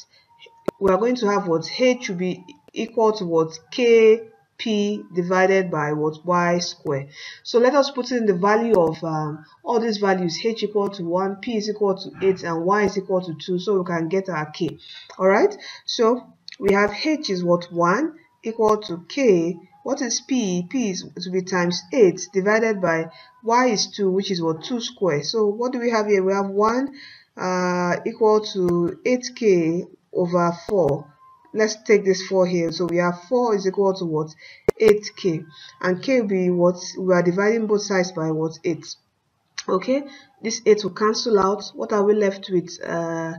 we are going to have what? h will be equal to what? k p divided by what? y square so let us put in the value of um, all these values h equal to 1 p is equal to 8 and y is equal to 2 so we can get our k. All right so we have h is what 1 equal to k. What is p? P is to be times 8 divided by y is 2 which is what 2 square. So what do we have here? We have 1 uh, equal to 8k over 4 let's take this 4 here. So we have 4 is equal to what? 8k and k will be what? We are dividing both sides by what? 8 okay? This 8 will cancel out. What are we left with? Uh,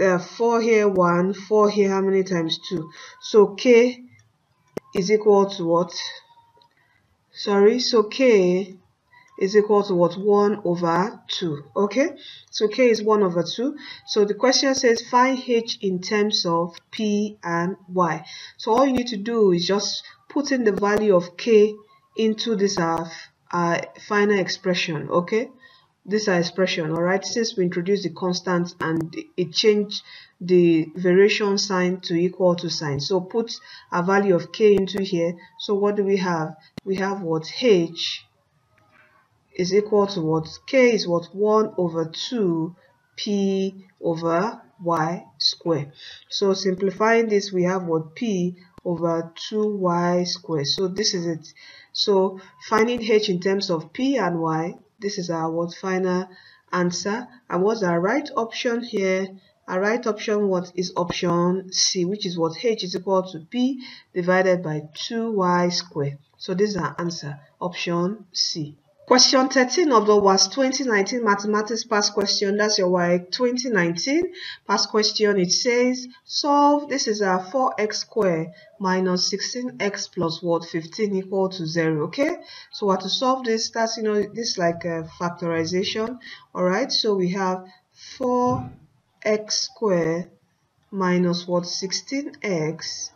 uh, 4 here 1 4 here how many times 2 so k is equal to what? Sorry so k is equal to what? 1 over 2 okay? So k is 1 over 2 so the question says find h in terms of p and y. So all you need to do is just put in the value of k into this uh, uh, final expression okay this expression all right? Since we introduced the constant and it changed the variation sign to equal to sign. So put a value of k into here. So what do we have? We have what h is equal to what k is what? 1 over 2 p over y square. So simplifying this we have what? P over 2y square. So this is it. So finding h in terms of p and y this is our what final answer. And what's our right option here? Our right option what is option c which is what h is equal to p divided by 2y squared. So this is our answer option c Question 13 of the was 2019 Mathematics Past Question. That's your WAEC 2019 Past Question. It says, solve, this is a 4x squared minus 16x plus what? 15 equal to 0. Okay? So what to solve this, that's, you know, this like a factorization. Alright, so we have 4x squared minus what? 16x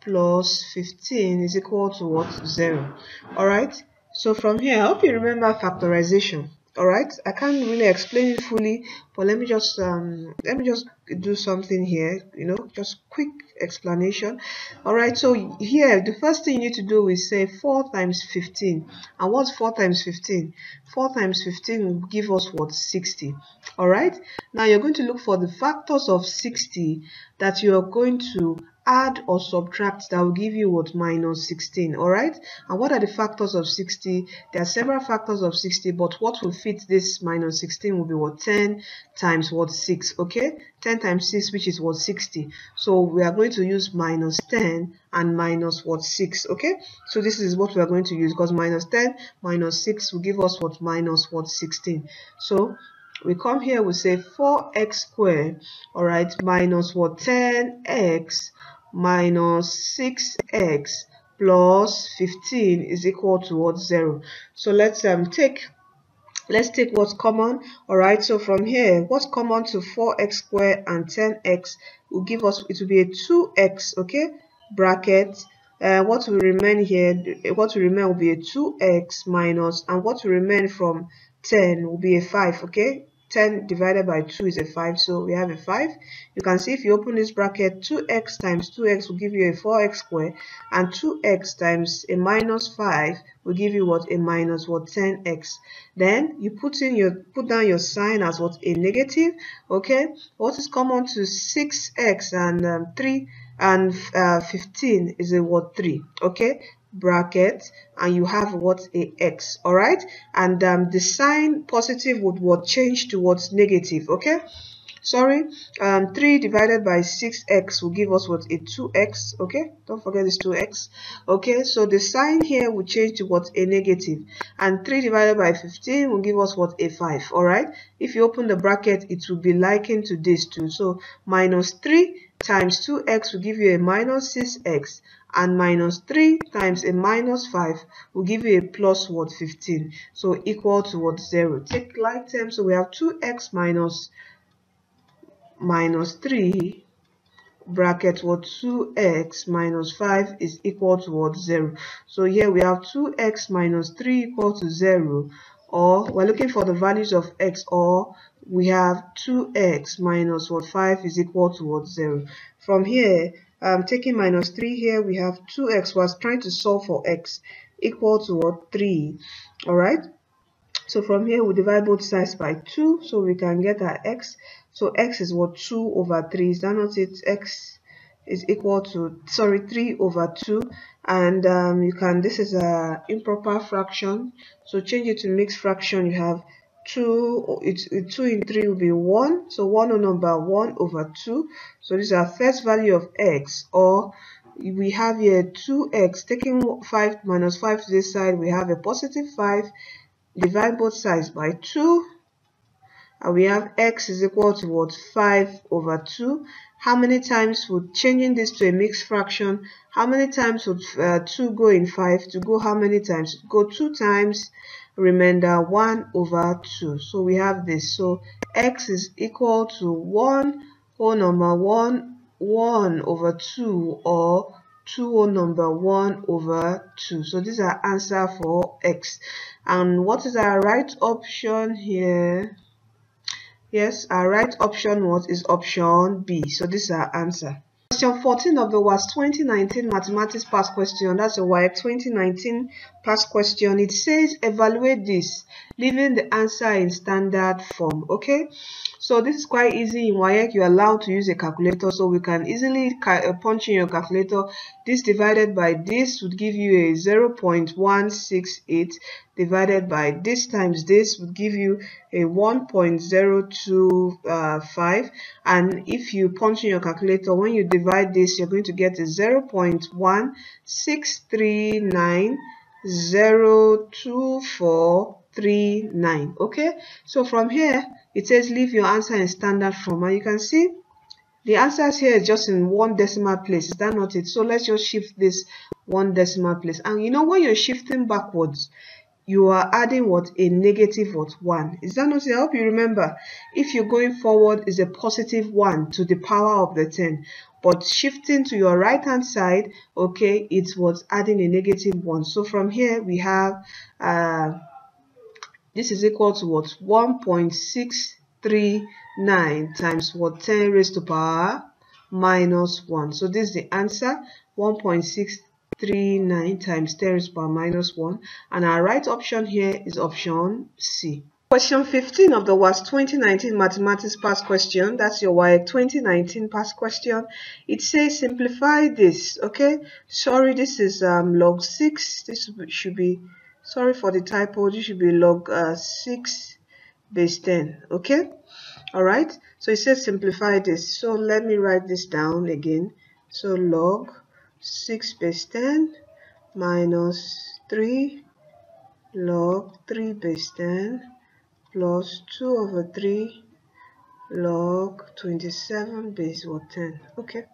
plus 15 is equal to what? 0. Alright? So from here, I hope you remember factorization. All right, I can't really explain it fully, but let me just um let me just do something here. You know, just quick explanation. All right, so here the first thing you need to do is say four times fifteen. And what's four times fifteen? Four times fifteen will give us what sixty. All right. Now you're going to look for the factors of sixty that you are going to add or subtract that will give you what? Minus 16 all right and what are the factors of 60 there are several factors of 60 but what will fit this minus 16 will be what? 10 times what? 6 okay? 10 times 6 which is what? 60 so we are going to use minus 10 and minus what? 6 okay? So this is what we are going to use because minus 10 minus 6 will give us what? Minus what? 16 so we come here we say 4x squared all right minus what? 10x minus 6x plus 15 is equal to what? 0 so let's um take let's take what's common. All right so from here what's common to 4x squared and 10x will give us it will be a 2x okay bracket. Uh, what will remain here what will remain will be a 2x minus and what will remain from 10 will be a 5 okay 10 divided by 2 is a 5 so we have a 5 you can see if you open this bracket 2x times 2x will give you a 4x square and 2x times a minus 5 will give you what? A minus what? 10x then you put in your put down your sign as what? A negative okay? What is common to 6x and um, 3 and uh, 15 is a what? 3 okay bracket and you have what a x all right and um, the sign positive would what change towards negative okay sorry. Um 3 divided by 6x will give us what? A 2x okay? Don't forget this 2x okay so the sign here will change to what? A negative. And 3 divided by 15 will give us what? A 5 all right if you open the bracket it will be likened to this too. So minus 3 times 2x will give you a minus 6x and minus 3 times a minus 5 will give you a plus what? 15 so equal to what? 0 take like terms so we have 2x minus minus 3 bracket what 2x minus 5 is equal to what? 0 so here we have 2x minus 3 equal to 0 or we're looking for the values of x or we have 2x minus what? 5 is equal to what? 0 from here I'm taking minus 3 here we have 2x was trying to solve for x equal to what? 3 all right? So from here we divide both sides by 2 so we can get our x so x is what 2 over 3 is that not it? X is equal to sorry 3 over 2 and um, you can this is a improper fraction. So change it to mixed fraction. You have 2 it's 2 in 3 will be 1 so 1 number 1 over 2 so this is our first value of x. Or we have here 2x taking 5 minus 5 to this side we have a positive 5 divide both sides by 2 and we have x is equal to what? 5 over 2 how many times would changing this to a mixed fraction how many times would uh, 2 go in 5 to go how many times? Go 2 times remainder 1 over 2 so we have this. So x is equal to 1 whole number 1 1 over 2 or 2 whole number 1 over 2 so this is our answer for x. And what is our right option here yes our right option what is option b so this is our answer Question 14 of the WASSCE 2019 Mathematics Past Question, that's a WAEC 2019 Past Question. It says evaluate this, leaving the answer in standard form, okay? So this is quite easy in WAEC, you're allowed to use a calculator, so we can easily uh, punch in your calculator. This divided by this would give you a 0.168 divided by this times this would give you a 1.025 and if you punch in your calculator when you divide this you're going to get a 0.163902439 okay? So from here it says leave your answer in standard form. And you can see the answers here is just in one decimal place. Is that not it? So let's just shift this one decimal place. And you know when you're shifting backwards you are adding what? A negative what? One. Is that not it? i hope you remember. If you're going forward is a positive one to the power of the 10 but shifting to your right hand side okay it's what's adding a negative one. So from here we have uh this is equal to what 1.639 times what 10 raised to power minus 1 so this is the answer 1.639 times 10 raised to power minus 1 and our right option here is option C. Question 15 of the WASSCE 2019 Mathematics Past Question, that's your WAEC 2019 Past Question. It says simplify this, okay? Sorry, this is um, log 6. This should be, sorry for the typo, this should be log uh, 6 base 10, okay? Alright, so it says simplify this. So let me write this down again. So log 6 base 10 minus 3 log 3 base 10 plus 2 over 3 log 27 base what 10 okay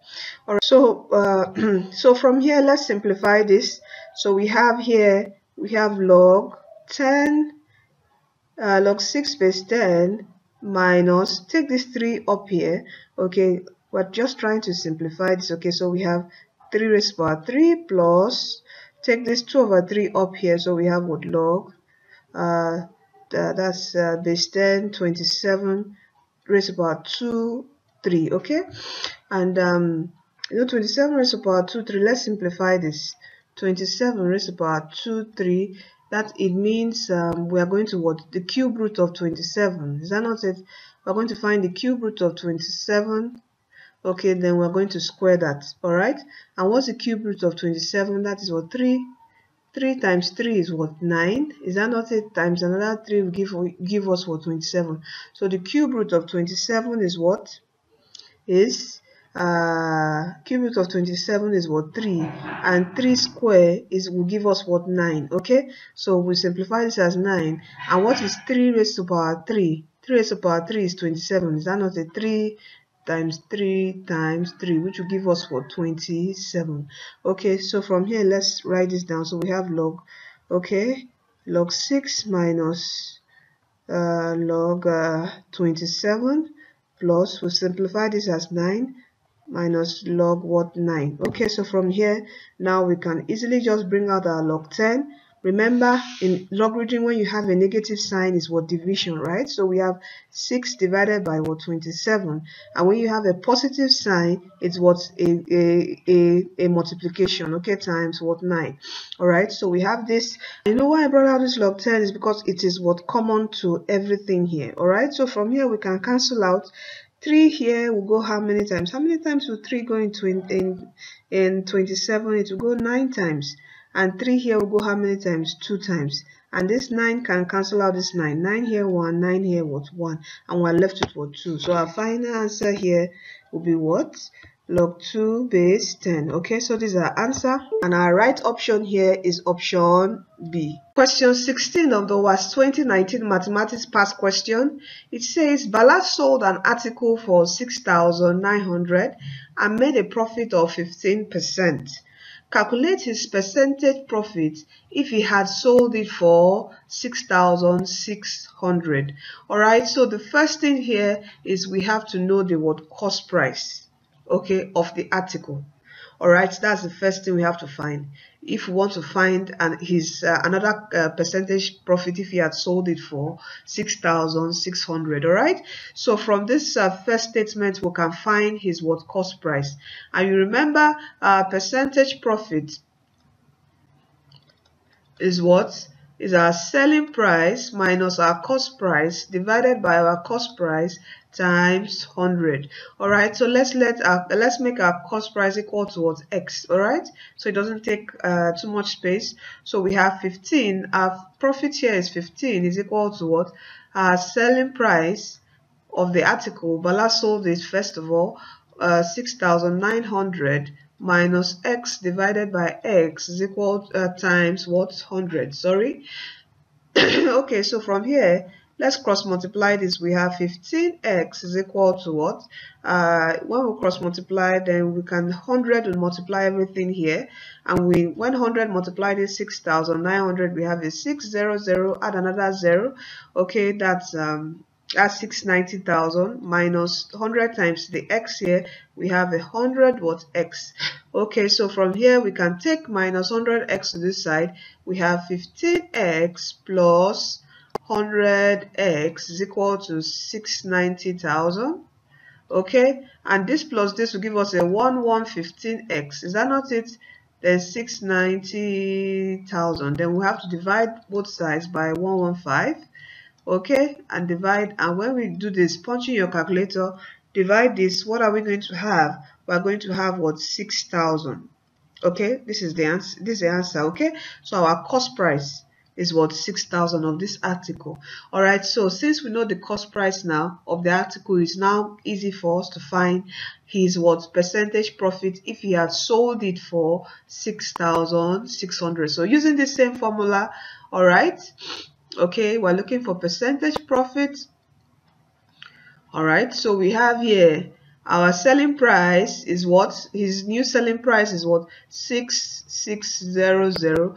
all right so uh, [clears throat] so from here let's simplify this so we have here we have log 10 uh, log 6 base 10 minus take this 3 up here okay? We're just trying to simplify this okay? So we have 3 raised power 3 plus take this 2 over 3 up here so we have what? Log uh, that's uh, base 10 27 raised power 2 3 okay? And um you know 27 raised power 2 3 let's simplify this 27 raised to power 2 3 that it means um, we are going to what? The cube root of 27 is that not it? We're going to find the cube root of 27 okay then we're going to square that. All right? And what's the cube root of 27 that is what? 3 3 times 3 is what? 9 is that not it? Times another 3 will give give us what? 27 so the cube root of 27 is what? Is uh cube root of 27 is what 3 and 3 square is will give us what 9 okay? So we simplify this as 9 and what is 3 raised to power 3 3 raised to power 3 is 27 is that not a 3 times 3 times 3 which will give us what 27 okay so from here let's write this down. So we have log okay? Log 6 minus uh, log uh, 27 plus we simplify this as 9 minus log what 9 okay so from here now we can easily just bring out our log 10 remember in logarithm when you have a negative sign is what division right? So we have 6 divided by what 27 and when you have a positive sign it's what a, a, a, a multiplication okay times what 9 all right so we have this. You know why I brought out this log 10 is because it is what common to everything here. All right so from here we can cancel out 3 here will go how many times? How many times will 3 go in, in, in 27? It will go 9 times. And 3 here will go how many times? 2 times. And this 9 can cancel out this 9. 9 here, 1. 9 here, what? 1. And we're left with what? 2. So our final answer here will be what? Log 2 base 10 okay so this is our answer. And our right option here is option b. Question 16 of the was 2019 mathematics past question. It says bala sold an article for 6900 and made a profit of 15 percent. Calculate his percentage profit if he had sold it for 6600 all right so the first thing here is we have to know the word cost price okay of the article. All right that's the first thing we have to find. If we want to find and his uh, another uh, percentage profit if he had sold it for 6600 all right so from this uh, first statement we can find his what cost price. And you remember uh, percentage profit is what is our selling price minus our cost price divided by our cost price times 100 all right so let's let our let's make our cost price equal to what? X all right so it doesn't take uh, too much space. So we have 15 our profit here is 15 is equal to what? Our selling price of the article. Bala sold it first of all uh, 6900 minus x divided by x is equal uh, times what? 100 sorry. [coughs] Okay so from here let's cross multiply this. We have 15x is equal to what? Uh, when we cross multiply then we can 100 and multiply everything here. And we when 100 multiplied is 6900 we have a 600 add another zero. Okay that's um that's 690,000 minus 100 times the x here we have a 100 what x. Okay so from here we can take minus 100x to this side. We have 15x plus 100x is equal to 690,000 okay and this plus this will give us a 1115x is that not it? Then 690,000 then we have to divide both sides by 115 okay and divide and when we do this punch in your calculator divide this what are we going to have? We're going to have what? 6,000 okay this is the answer this is the answer okay? So our cost price is what? 6000 of this article. All right so since we know the cost price now of the article is now easy for us to find his what? percentage profit if he had sold it for 6600 so using the same formula all right okay we're looking for percentage profit. All right so we have here our selling price is what? His new selling price is what? 6600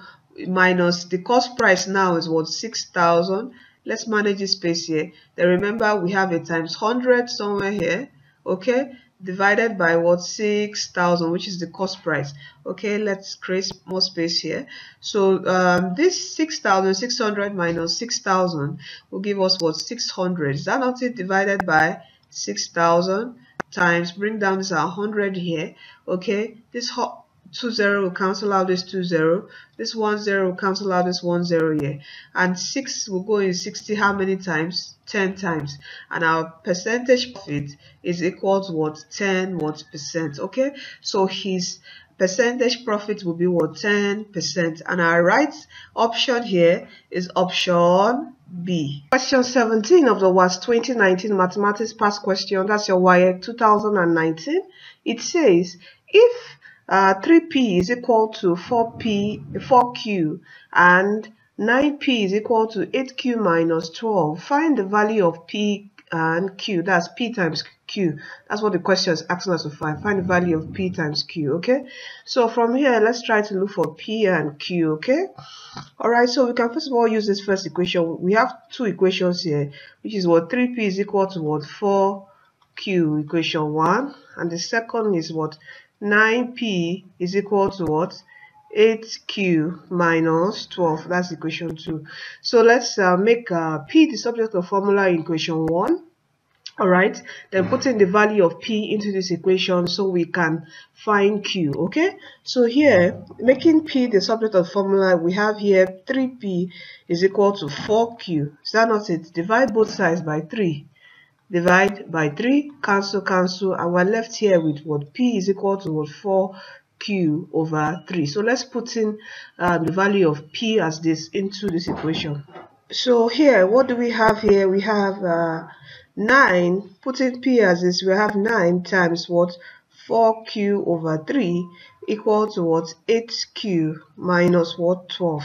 minus the cost price now is what? 6000 let's manage this space here. Then remember we have a times 100 somewhere here. Okay divided by what? 6000 which is the cost price. Okay let's create more space here. So um, this 6600 minus 6000 will give us what? 600 is that not it divided by 6000 times bring down this 100 here. Okay this two zero will cancel out this two zero. This one zero will cancel out this one zero here. And six will go in 60 how many times? 10 times. And our percentage profit is equal to what? 10 what percent? Okay? So his percentage profit will be what? 10 percent. And our right option here is option B. Question 17 of the WASSCE 2019 Mathematics Past Question, that's your WAEC 2019. It says, if uh, 3p is equal to 4p, 4q, and 9p is equal to 8q minus 12. Find the value of p and q. That's p times q. That's what the question is asking us to find. Find the value of p times q, okay? So from here, let's try to look for p and q, okay? Alright, so we can first of all use this first equation. We have two equations here, which is what 3p is equal to what 4q equation 1. And the second is what 9p is equal to what? 8q minus 12 that's equation 2 so let's uh, make uh, p the subject of formula in equation 1 all right? Then put in the value of p into this equation so we can find q okay? So here making p the subject of formula we have here 3p is equal to 4q is that not it? Divide both sides by 3 divide by 3 cancel cancel and we're left here with what p is equal to what 4q over 3 so let's put in um, the value of p as this into this equation. So here what do we have here? We have uh, 9 putting p as this. We have 9 times what? 4q over 3 equal to what? 8q minus what? 12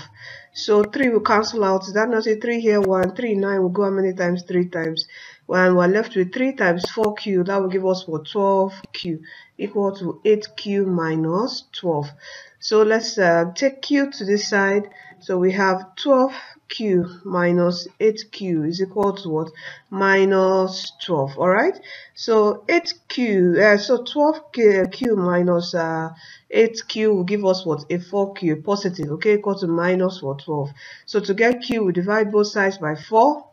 so 3 will cancel out. That not a 3 here? 1 3 9 will go how many times? 3 times when we're left with 3 times 4q, that will give us what 12q equal to 8q minus 12. So let's uh, take q to this side. So we have 12q minus 8q is equal to what? Minus 12. All right. So 8q, uh, so 12q minus uh, 8q will give us what? A 4q positive. Okay, equal to minus what? 12. So to get q, we divide both sides by 4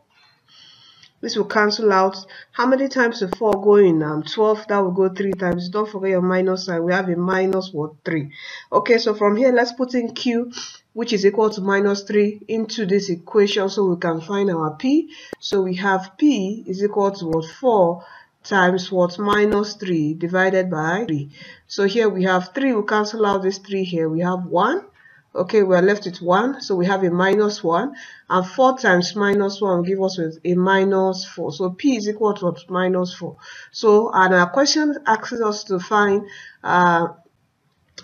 this will cancel out. How many times the 4 go in um 12 that will go three times? Don't forget your minus sign. We have a minus what 3 okay so from here let's put in q which is equal to minus 3 into this equation so we can find our p. So we have p is equal to what 4 times what minus 3 divided by 3 so here we have 3 we cancel out this 3 here. We have 1 okay we're left with 1 so we have a minus 1 and 4 times minus 1 will give us with a minus 4 so p is equal to minus 4 so and our question asks us to find uh,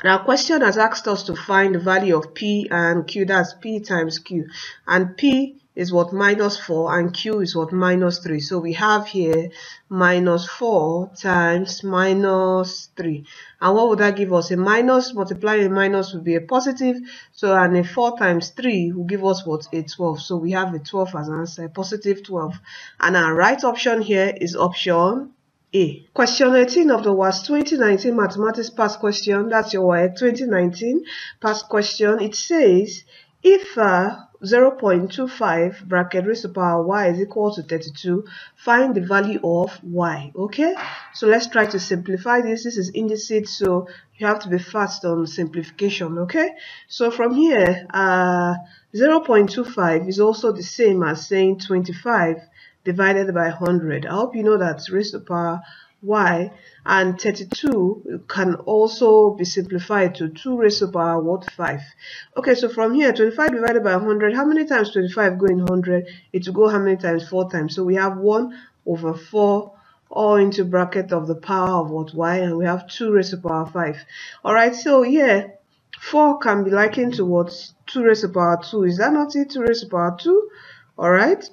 our question has asked us to find the value of p and q that's p times q. And p is what minus 4 and q is what minus 3 so we have here minus 4 times minus 3 and what would that give us? A minus multiplying a minus would be a positive. So and a 4 times 3 will give us what? A 12 so we have a 12 as an answer positive 12 and our right option here is option a. Question 18 of the WASSCE 2019 Mathematics Past Question, that's your WAEC 2019 Past Question. It says, if uh, 0.25 bracket raised to power y is equal to 32 find the value of y okay? So let's try to simplify this. This is indices so you have to be fast on simplification okay? So from here uh 0.25 is also the same as saying 25 divided by 100 i hope you know that raised to power y and 32 can also be simplified to 2 raised to power what? 5 okay so from here 25 divided by 100 how many times 25 go in 100 it will go how many times? 4 times. So we have 1 over 4 all into bracket of the power of what? Y and we have 2 raised to power 5 all right so yeah 4 can be likened to what? 2 raised to power 2 is that not it? 2 raised to power 2 all right.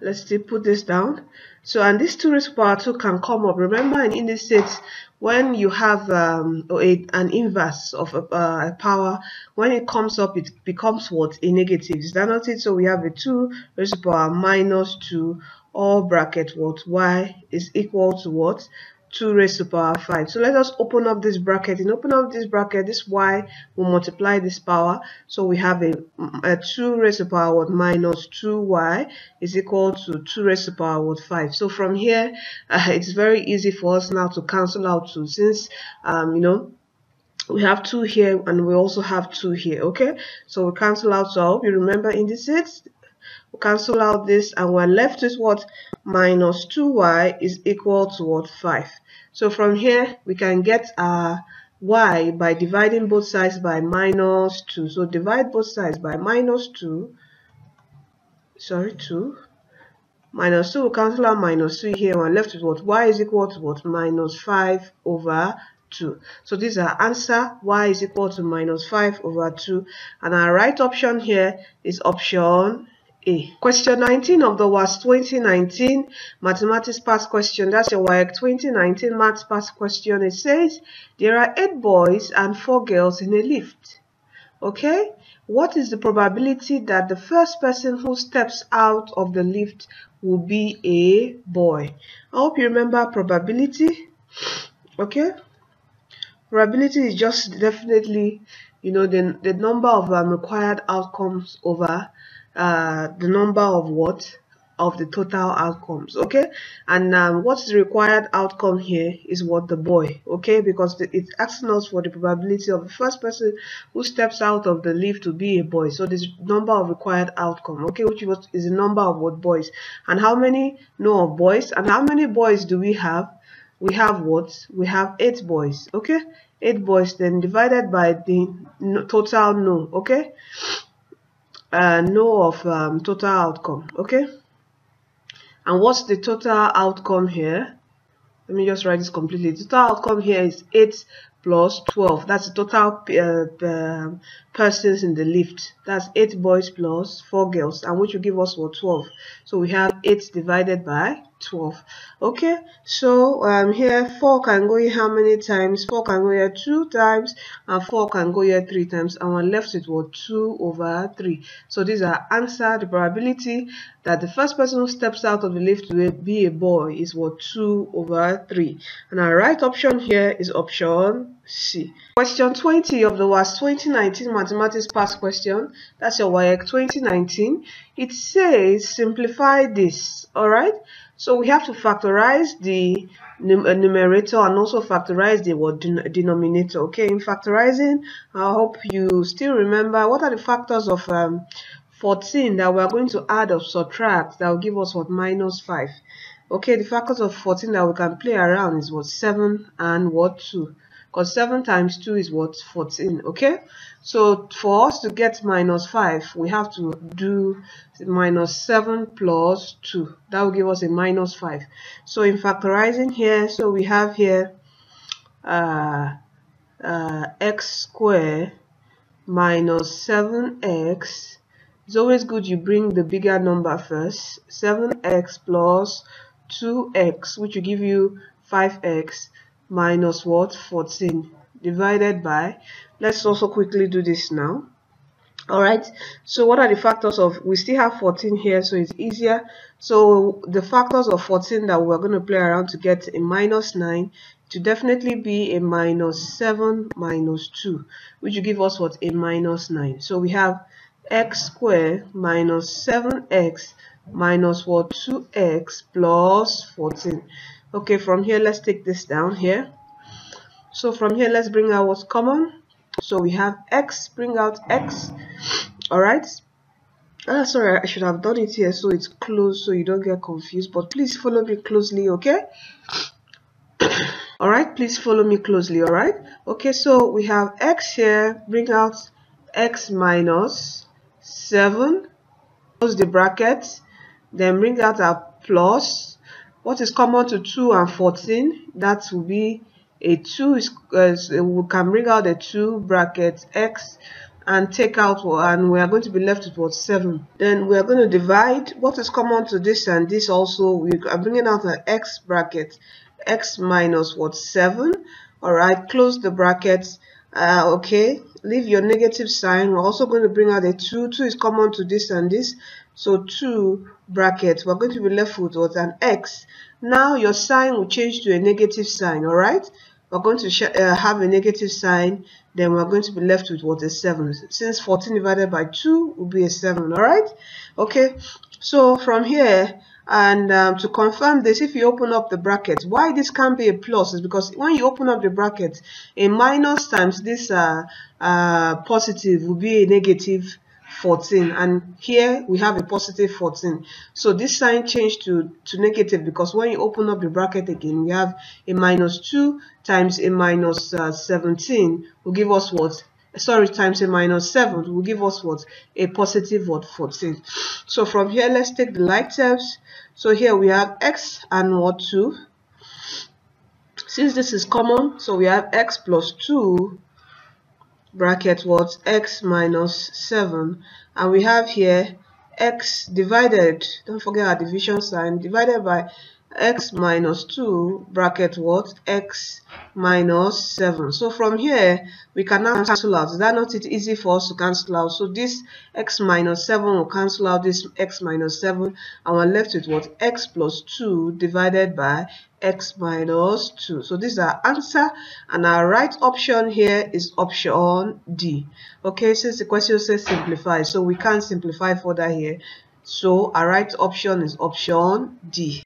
Let's still put this down so and this 2 raised to power 2 can come up. Remember in indices when you have um, a, an inverse of a, uh, a, power when it comes up it becomes what? A negative. Is that not it? So we have a 2 raised to power minus 2 or bracket what? Y is equal to what 2 raised to the power 5. So let us open up this bracket. In open up this bracket, this y will multiply this power. So we have a, a 2 raised to the power what minus 2y is equal to 2 raised to the power what 5. So from here, [laughs] uh, it's very easy for us now to cancel out 2 since, um, you know, we have 2 here and we also have 2 here, okay? So we cancel out, so I hope you remember indices we cancel out this and we're left with what? Minus 2y is equal to what? 5 so from here we can get our y by dividing both sides by minus 2 so divide both sides by minus 2 sorry 2 minus 2 will cancel out minus 2 here. We're left with what? y is equal to what? Minus 5 over 2 so this is our answer. y is equal to minus 5 over 2 and our right option here is option a. Question 19 of the WASSCE 2019 Mathematics Past Question. That's your WAEC 2019 Maths Past Question. It says there are 8 boys and 4 girls in a lift. Okay? What is the probability that the first person who steps out of the lift will be a boy? I hope you remember probability. Okay? Probability is just definitely, you know, the, the number of um, required outcomes over uh, the number of what of the total outcomes okay? And um, what's the required outcome here is what the boy okay? Because the, it's asking us for the probability of the first person who steps out of the lift to be a boy. So this number of required outcome okay? Which is the number of what boys. And how many know of boys? And how many boys do we have? We have what? We have eight boys okay? Eight boys then divided by the total no okay uh, know of um, total outcome okay? And what's the total outcome here? Let me just write this completely. The total outcome here is 8 plus 12 that's the total uh, um, persons in the lift. That's 8 boys plus 4 girls and which will give us what 12 so we have 8 divided by 12 okay so um here 4 can go here how many times? 4 can go here 2 times and 4 can go here 3 times and we're left with what 2 over 3 so these are answer the probability that the first person who steps out of the lift will be a boy is what 2 over 3 and our right option here is option C. Question 20 of the WASSCE 2019 Mathematics Past Question, that's your WAEC 2019. It says simplify this, alright? So we have to factorize the uh, numerator and also factorize the word denominator. Okay, in factorizing, I hope you still remember what are the factors of um, 14 that we are going to add or subtract that will give us what minus 5. Okay, the factors of 14 that we can play around is what 7 and what 2 because 7 times 2 is what 14 okay? So for us to get minus 5 we have to do minus 7 plus 2 that will give us a minus 5 so in factorizing here so we have here uh, uh, x square minus 7x it's always good you bring the bigger number first. 7x plus 2x which will give you 5x minus what? 14 divided by let's also quickly do this now. All right so what are the factors of we still have 14 here so it's easier. So the factors of 14 that we're going to play around to get a minus 9 to definitely be a minus 7 minus 2 which will give us what? A minus 9 so we have x squared minus 7x minus what? 2x plus 14 okay from here let's take this down here. So from here let's bring out what's common. So we have x bring out x. All right. Ah sorry i should have done it here so it's close so you don't get confused but please follow me closely okay? [coughs] All right please follow me closely all right? Okay so we have x here bring out x minus 7 close the bracket then bring out our plus what is common to 2 and 14? That will be a 2 is uh, we can bring out the 2 bracket x and take out and we are going to be left with what 7 then we are going to divide what is common to this and this also. We are bringing out an x bracket x minus what 7 all right close the brackets. Uh, okay leave your negative sign. We're also going to bring out a 2 2 is common to this and this so 2 brackets we're going to be left with what an x. Now your sign will change to a negative sign all right? We're going to uh, have a negative sign then we're going to be left with what is 7 since 14 divided by 2 will be a 7 all right? Okay so from here and um, to confirm this if you open up the brackets, why this can't be a plus is because when you open up the brackets, a minus times this uh, uh, positive will be a negative 14 and here we have a positive 14 so this sign changed to to negative because when you open up the bracket again we have a minus 2 times a minus, uh, 17 will give us what? Sorry times a minus 7 will give us what? A positive what? 14 so from here let's take the like terms. So here we have x and what? 2 since this is common so we have x plus 2 bracket what x minus 7 and we have here x divided. Don't forget our division sign divided by x minus 2 bracket what? X minus 7 so from here we can now cancel out. Is that not it easy for us to cancel out? So this x minus 7 will cancel out this x minus 7 and we're left with what? X plus 2 divided by x minus 2 so this is our answer and our right option here is option d. Okay since the question says simplify so we can't simplify further here. So our right option is option d